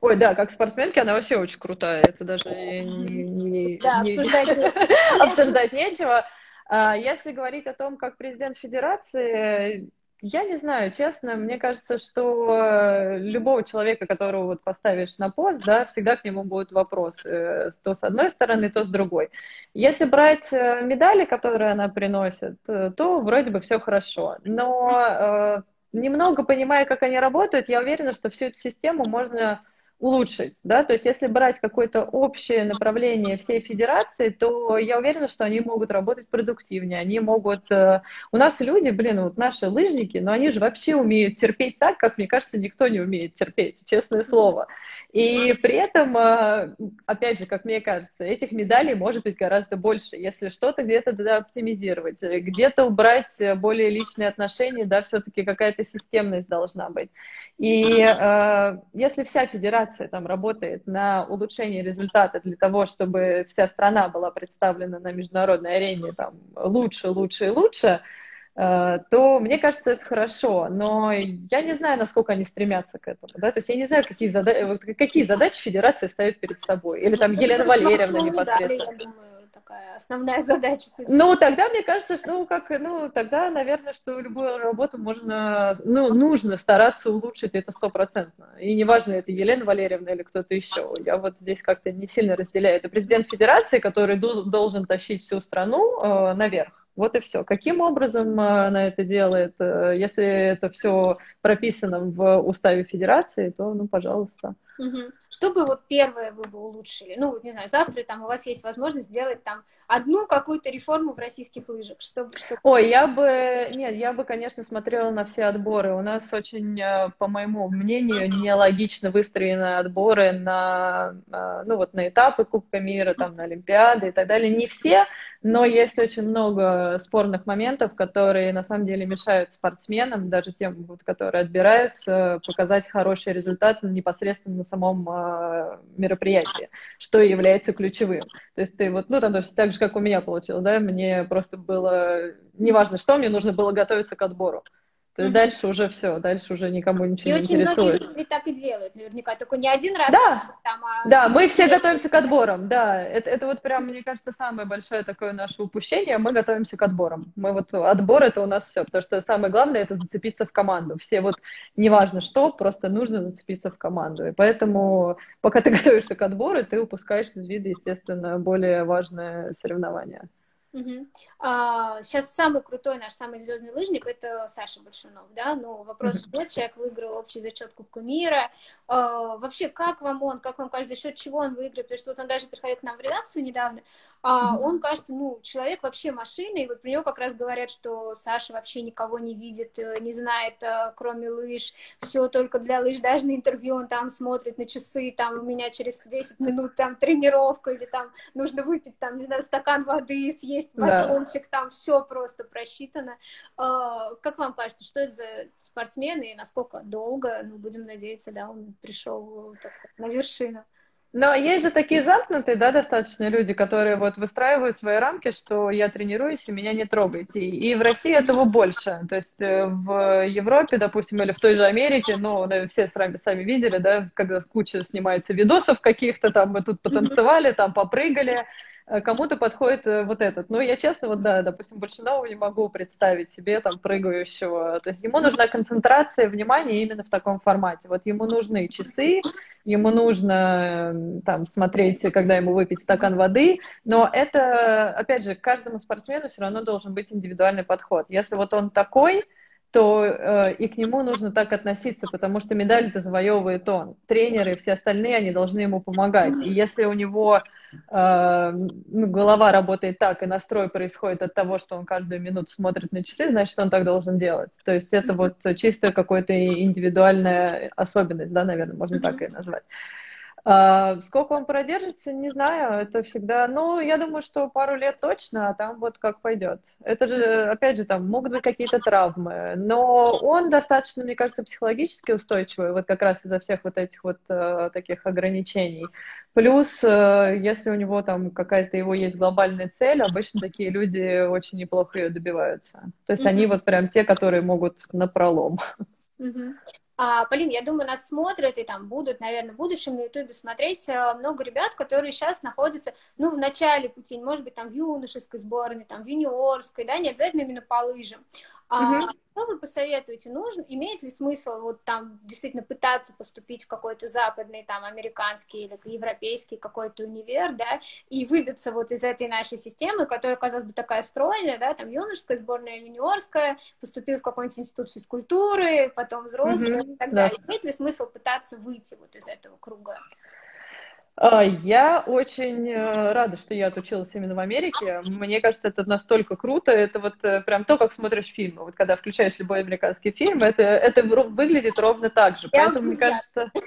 Ой, да, как спортсменки она вообще очень крутая, это даже не, не, да, не, обсуждать нечего. [laughs] обсуждать нечего. А, если говорить о том, как президент федерации, я не знаю, честно, мне кажется, что любого человека, которого вот поставишь на пост, да, всегда к нему будут вопросы, то с одной стороны, то с другой. Если брать э, медали, которые она приносит, э, то вроде бы все хорошо. Но э, немного понимая, как они работают, я уверена, что всю эту систему можно улучшить, да, то есть если брать какое-то общее направление всей федерации, то я уверена, что они могут работать продуктивнее, они могут... Э, у нас люди, блин, вот наши лыжники, но они же вообще умеют терпеть так, как, мне кажется, никто не умеет терпеть, честное слово. И при этом, э, опять же, как мне кажется, этих медалей может быть гораздо больше, если что-то где-то да, оптимизировать, где-то убрать более личные отношения, да, все-таки какая-то системность должна быть. И э, если вся федерация там работает на улучшение результата для того, чтобы вся страна была представлена на международной арене там лучше, лучше и лучше, э, то мне кажется, это хорошо. Но я не знаю, насколько они стремятся к этому. Да? То есть я не знаю, какие, зада... какие задачи федерация ставит перед собой. Или там ну, Елена Валерьевна непосредственно такая основная [laughs] задача. Ну, тогда мне кажется, что, ну, как, ну, тогда, наверное, что любую работу можно, ну, нужно стараться улучшить это стопроцентно. И неважно, это Елена Валерьевна или кто-то еще. Я вот здесь как-то не сильно разделяю. Это президент федерации, который должен тащить всю страну э, наверх. Вот и все. Каким образом э, она это делает? Э, если это все прописано в уставе Федерации, то, ну, пожалуйста. Угу. Что бы вот первое вы бы улучшили? Ну, не знаю, завтра там у вас есть возможность сделать там одну какую-то реформу в российских лыжах. Чтобы, чтобы... Ой, я бы, нет, я бы, конечно, смотрела на все отборы. У нас очень, э, по моему мнению, нелогично выстроены отборы на, ну, вот на этапы Кубка мира, там, на Олимпиады и так далее. Не все, но есть очень много спорных моментов, которые на самом деле мешают спортсменам, даже тем, вот, которые отбираются, показать хороший результат непосредственно на самом э, мероприятии, что является ключевым. То есть ты вот, ну, там, так же, как у меня получилось, да, мне просто было, неважно что, мне нужно было готовиться к отбору. То есть mm-hmm. дальше уже все, дальше уже никому ничего и не интересует. И очень многие ведь так и делают, наверняка, только не один раз. Да, там, а да, мы все готовимся к отборам, да. Это, это вот прям, мне кажется, самое большое такое наше упущение, мы готовимся к отборам. Мы вот, отбор это у нас все, потому что самое главное это зацепиться в команду. Все вот, неважно что, просто нужно зацепиться в команду. И поэтому, пока ты [laughs] готовишься к отбору, ты упускаешь из вида, естественно, более важное соревнование. Угу. А, сейчас самый крутой наш самый звездный лыжник это Саша Большунов, да, ну вопрос нет, человек выиграл общий зачет Кубка мира. А, вообще, как вам он, как вам кажется, за счет чего он выиграет? Потому что вот он даже приходил к нам в редакцию недавно, а он кажется, ну, человек вообще машина, и вот про него как раз говорят, что Саша вообще никого не видит, э, не знает, э, кроме лыж, все только для лыж, даже на интервью он там смотрит на часы, там у меня через 10 минут там тренировка, или там нужно выпить там, не знаю, стакан воды, съесть есть батончик, да. там все просто просчитано. А, как вам кажется, что это за спортсмен и насколько долго, ну, будем надеяться, да, он пришел на вершину? Но есть же такие замкнутые, да, достаточно люди, которые вот выстраивают свои рамки, что я тренируюсь, и меня не трогайте. И в России этого больше. То есть э, в Европе, допустим, или в той же Америке, ну, все сами, сами видели, да, когда куча снимается видосов каких-то, там мы тут потанцевали, там попрыгали, кому-то подходит э, вот этот. Ну, я честно, вот да, допустим, Большинова не могу представить себе там прыгающего. То есть ему нужна концентрация внимания именно в таком формате. Вот ему нужны часы, ему нужно там смотреть, когда ему выпить стакан воды, но это, опять же, каждому спортсмену все равно должен быть индивидуальный подход. Если вот он такой, то э, и к нему нужно так относиться, потому что медаль это завоевывает он. Тренеры и все остальные, они должны ему помогать. И если у него э, ну, голова работает так, и настрой происходит от того, что он каждую минуту смотрит на часы, значит, он так должен делать. То есть это вот чисто какая-то индивидуальная особенность, да, наверное, можно так и назвать. А, сколько он продержится, не знаю, это всегда, ну, я думаю, что пару лет точно, а там вот как пойдет. Это же, опять же, там могут быть какие-то травмы, но он достаточно, мне кажется, психологически устойчивый, вот как раз из-за всех вот этих вот uh, таких ограничений. Плюс, uh, если у него там какая-то его есть глобальная цель, обычно такие люди очень неплохо ее добиваются. То есть mm-hmm. они вот прям те, которые могут напролом. Mm-hmm. А, Полин, я думаю, нас смотрят и там будут, наверное, в будущем на Ютубе смотреть э, много ребят, которые сейчас находятся, ну, в начале пути, может быть, там в юношеской сборной, там в юниорской, да, не обязательно именно по лыжам. А, угу. Что вы посоветуете? Нужен, имеет ли смысл вот там действительно пытаться поступить в какой-то западный, там, американский или европейский какой-то универ, да, и выбиться вот из этой нашей системы, которая, казалось бы, такая стройная, да, там, юношеская сборная, юниорская, поступил в какой-нибудь институт физкультуры, потом взрослый угу, и так да. далее. Имеет ли смысл пытаться выйти вот из этого круга? А, я очень э, рада, что я отучилась именно в Америке. Мне кажется, это настолько круто. Это вот э, прям то, как смотришь фильмы. Вот когда включаешь любой американский фильм, это, это выглядит ровно так же. Я Поэтому, мне кажется... [laughs]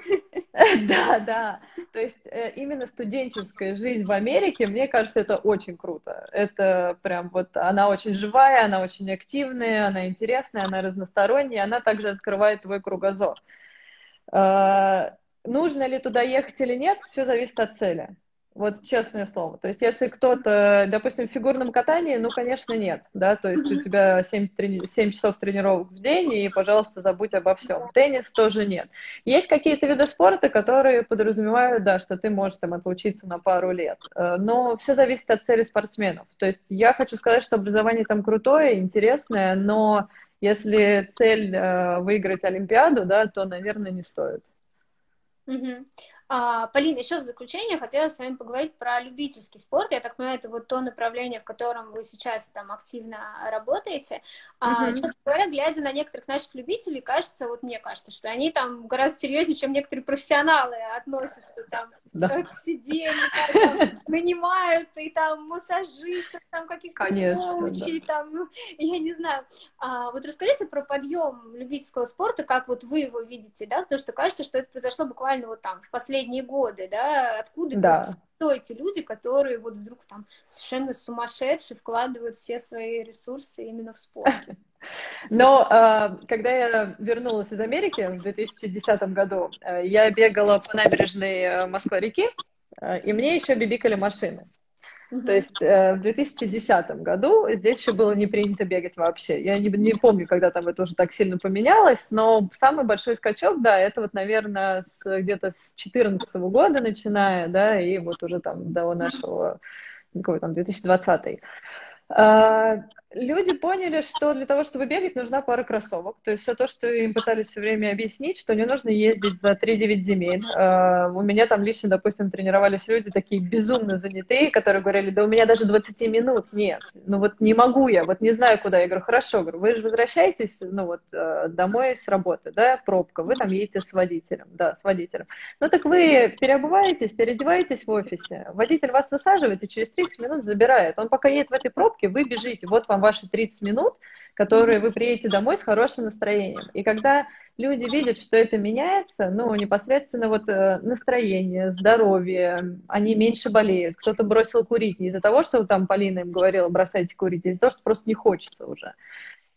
Да, да. То есть э, именно студенческая жизнь в Америке, мне кажется, это очень круто. Это прям вот... Она очень живая, она очень активная, она интересная, она разносторонняя, она также открывает твой кругозор а, нужно ли туда ехать или нет, все зависит от цели. Вот честное слово. То есть, если кто-то, допустим, в фигурном катании, ну, конечно, нет, да, то есть у тебя 7, 7 часов тренировок в день, и, пожалуйста, забудь обо всем. Теннис тоже нет. Есть какие-то виды спорта, которые подразумевают, да, что ты можешь там отлучиться на пару лет, э, но все зависит от цели спортсменов. То есть, я хочу сказать, что образование там крутое, интересное, но если цель э, выиграть Олимпиаду, да, то, наверное, не стоит. Угу. А, Полина, еще в заключение хотела с вами поговорить про любительский спорт. Я так понимаю, это вот то направление, в котором вы сейчас там активно работаете. А, честно говоря, глядя на некоторых наших любителей, кажется, вот мне кажется, что они там гораздо серьезнее, чем некоторые профессионалы относятся там да. к себе, знаю, там, нанимают и там массажистов, там каких-то коучей, да. там, я не знаю. А, вот расскажите про подъем любительского спорта, как вот вы его видите, да, потому что кажется, что это произошло буквально вот там в последние годы, да, откуда да. кто эти люди, которые вот вдруг там совершенно сумасшедшие вкладывают все свои ресурсы именно в спорт. [laughs] Но э, когда я вернулась из Америки в 2010 году, э, я бегала по набережной э, Москвы-реки, э, и мне еще бибикали машины. То есть э, в 2010 году здесь еще было не принято бегать вообще. Я не, не помню, когда там это уже так сильно поменялось, но самый большой скачок, да, это вот, наверное, с, где-то с 2014 года начиная, да, и вот уже там до нашего, какой там, 2020. Люди поняли, что для того, чтобы бегать, нужна пара кроссовок. То есть все то, что им пытались все время объяснить, что не нужно ездить за 3-9 земель. Uh, у меня там лично, допустим, тренировались люди такие безумно занятые, которые говорили, да у меня даже 20 минут нет. Ну вот не могу я, вот не знаю куда. Я говорю, хорошо, говорю, вы же возвращаетесь, ну вот uh, домой с работы, да, пробка, вы там едете с водителем, да, с водителем. Ну так вы переобуваетесь, переодеваетесь в офисе, водитель вас высаживает и через 30 минут забирает. Он пока едет в этой пробке, вы бежите, вот вам ваши 30 минут, которые вы приедете домой с хорошим настроением. И когда люди видят, что это меняется, ну, непосредственно вот э, настроение, здоровье, они меньше болеют. Кто-то бросил курить не из-за того, что там Полина им говорила, бросайте курить, а из-за того, что просто не хочется уже.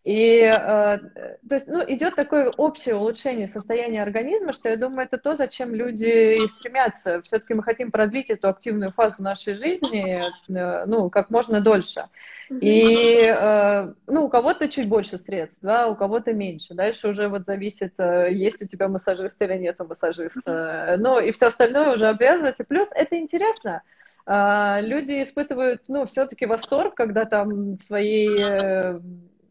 И, э, то есть, ну, идет такое общее улучшение состояния организма, что я думаю, это то, зачем люди и стремятся. Все-таки мы хотим продлить эту активную фазу нашей жизни, э, ну, как можно дольше. И, э, ну, у кого-то чуть больше средств, да, у кого-то меньше. Дальше уже вот зависит, есть у тебя массажист или нету массажиста. Ну, и все остальное уже обвязывается. Плюс это интересно. Люди испытывают, ну, все-таки восторг, когда там в своей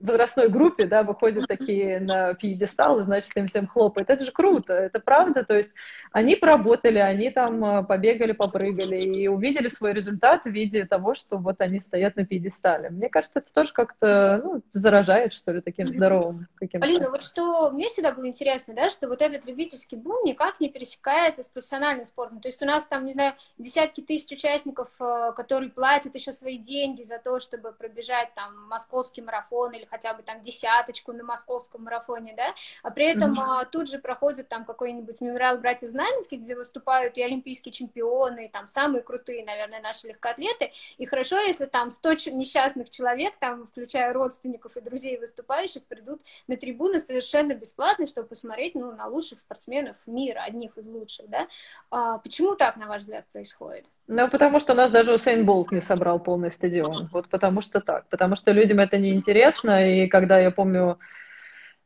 возрастной группе, да, выходят такие на пьедестал, и, значит, им всем хлопает. Это же круто, это правда. То есть они поработали, они там э, побегали, попрыгали и увидели свой результат в виде того, что вот они стоят на пьедестале. Мне кажется, это тоже как-то ну, заражает, что ли, таким здоровым каким-то. Полина, вот что мне всегда было интересно, да, что вот этот любительский бум никак не пересекается с профессиональным спортом. То есть у нас там, не знаю, десятки тысяч участников, э, которые платят еще свои деньги за то, чтобы пробежать там московский марафон или хотя бы там десяточку на московском марафоне, да, а при этом mm-hmm. тут же проходит там какой-нибудь мемориал братьев Знаменских, где выступают и олимпийские чемпионы, и там самые крутые, наверное, наши легкоатлеты, и хорошо, если там 100 несчастных человек, там, включая родственников и друзей выступающих, придут на трибуны совершенно бесплатно, чтобы посмотреть, ну, на лучших спортсменов мира, одних из лучших, да, а, почему так, на ваш взгляд, происходит? Ну, потому что нас даже Усейн Болт не собрал полный стадион. Вот потому что так. Потому что людям это неинтересно. И когда я помню,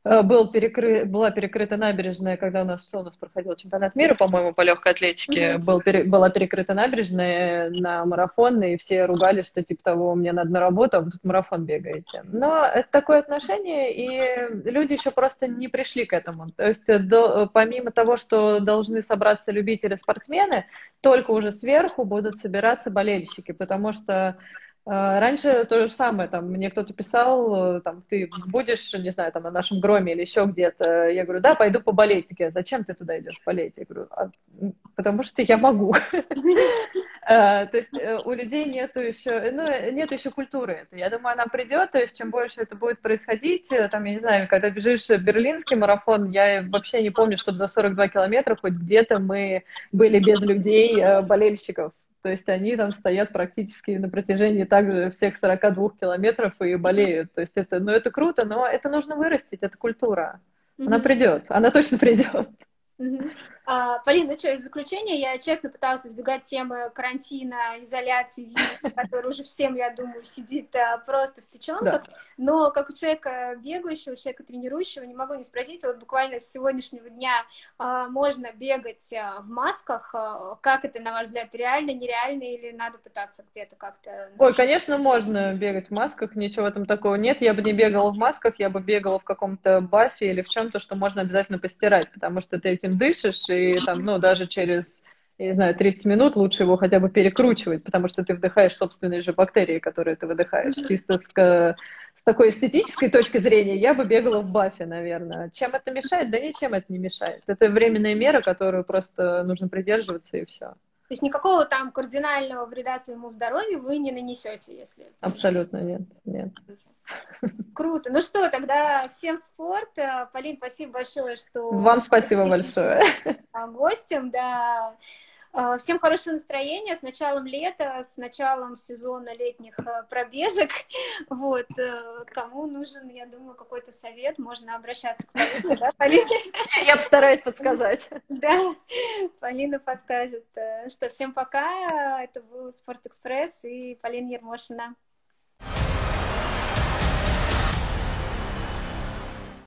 был перекры... была перекрыта набережная, когда у нас что у нас проходил чемпионат мира, по-моему, по легкой атлетике, mm-hmm. был, пере... была перекрыта набережная на марафон, и все ругали, что типа того, мне надо на работу, а вы тут марафон бегаете. Но это такое отношение, и люди еще просто не пришли к этому. То есть до... помимо того, что должны собраться любители-спортсмены, только уже сверху будут собираться болельщики, потому что раньше то же самое, там, мне кто-то писал, там, ты будешь, не знаю, там, на нашем громе или еще где-то. Я говорю, да, пойду поболеть. Такие, зачем ты туда идешь болеть? Я говорю, а, потому что я могу. [laughs] А, то есть э, у людей нету еще, ну, нету еще культуры. Я думаю, она придет, то есть чем больше это будет происходить, э, там, я не знаю, когда бежишь берлинский марафон, я вообще не помню, чтобы за 42 километра хоть где-то мы были без людей, э, болельщиков. То есть они там стоят практически на протяжении также всех 42 километров и болеют. То есть это, ну, это круто, но это нужно вырастить, это культура. Она придет, она точно придет. Угу. А, Полин, ну что, в заключение, я честно пыталась избегать темы карантина, изоляции, вируса, [laughs] который уже всем, я думаю, сидит а, просто в печенках, да. но как у человека бегающего, человека тренирующего, не могу не спросить, вот буквально с сегодняшнего дня а, можно бегать а, в масках, а, как это, на ваш взгляд, реально, нереально, или надо пытаться где-то как-то... Ой, конечно, можно бегать в масках, ничего в этом такого нет, я бы не бегала в масках, я бы бегала в каком-то бафе или в чем-то, что можно обязательно постирать, потому что ты этим дышишь, и там, ну, даже через, я не знаю, 30 минут лучше его хотя бы перекручивать, потому что ты вдыхаешь собственные же бактерии, которые ты выдыхаешь. Чисто с, с такой эстетической точки зрения я бы бегала в бафе, наверное. Чем это мешает? Да ничем это не мешает. Это временная мера, которую просто нужно придерживаться, и все. То есть никакого там кардинального вреда своему здоровью вы не нанесете, если... Абсолютно нет, нет. [laughs] Круто. Ну что, тогда всем спорт. Э, Полин, спасибо большое, что... Вам спасибо большое. Гостем, да. Э, всем хорошего настроения, с началом лета, с началом сезона летних э, пробежек. [laughs] Вот, кому нужен, я думаю, какой-то совет, можно обращаться к Полине, да, Полине? [laughs] Я постараюсь подсказать. Да, Полина подскажет. Что, всем пока, это был Спорт Экспресс и Полина Ермошина.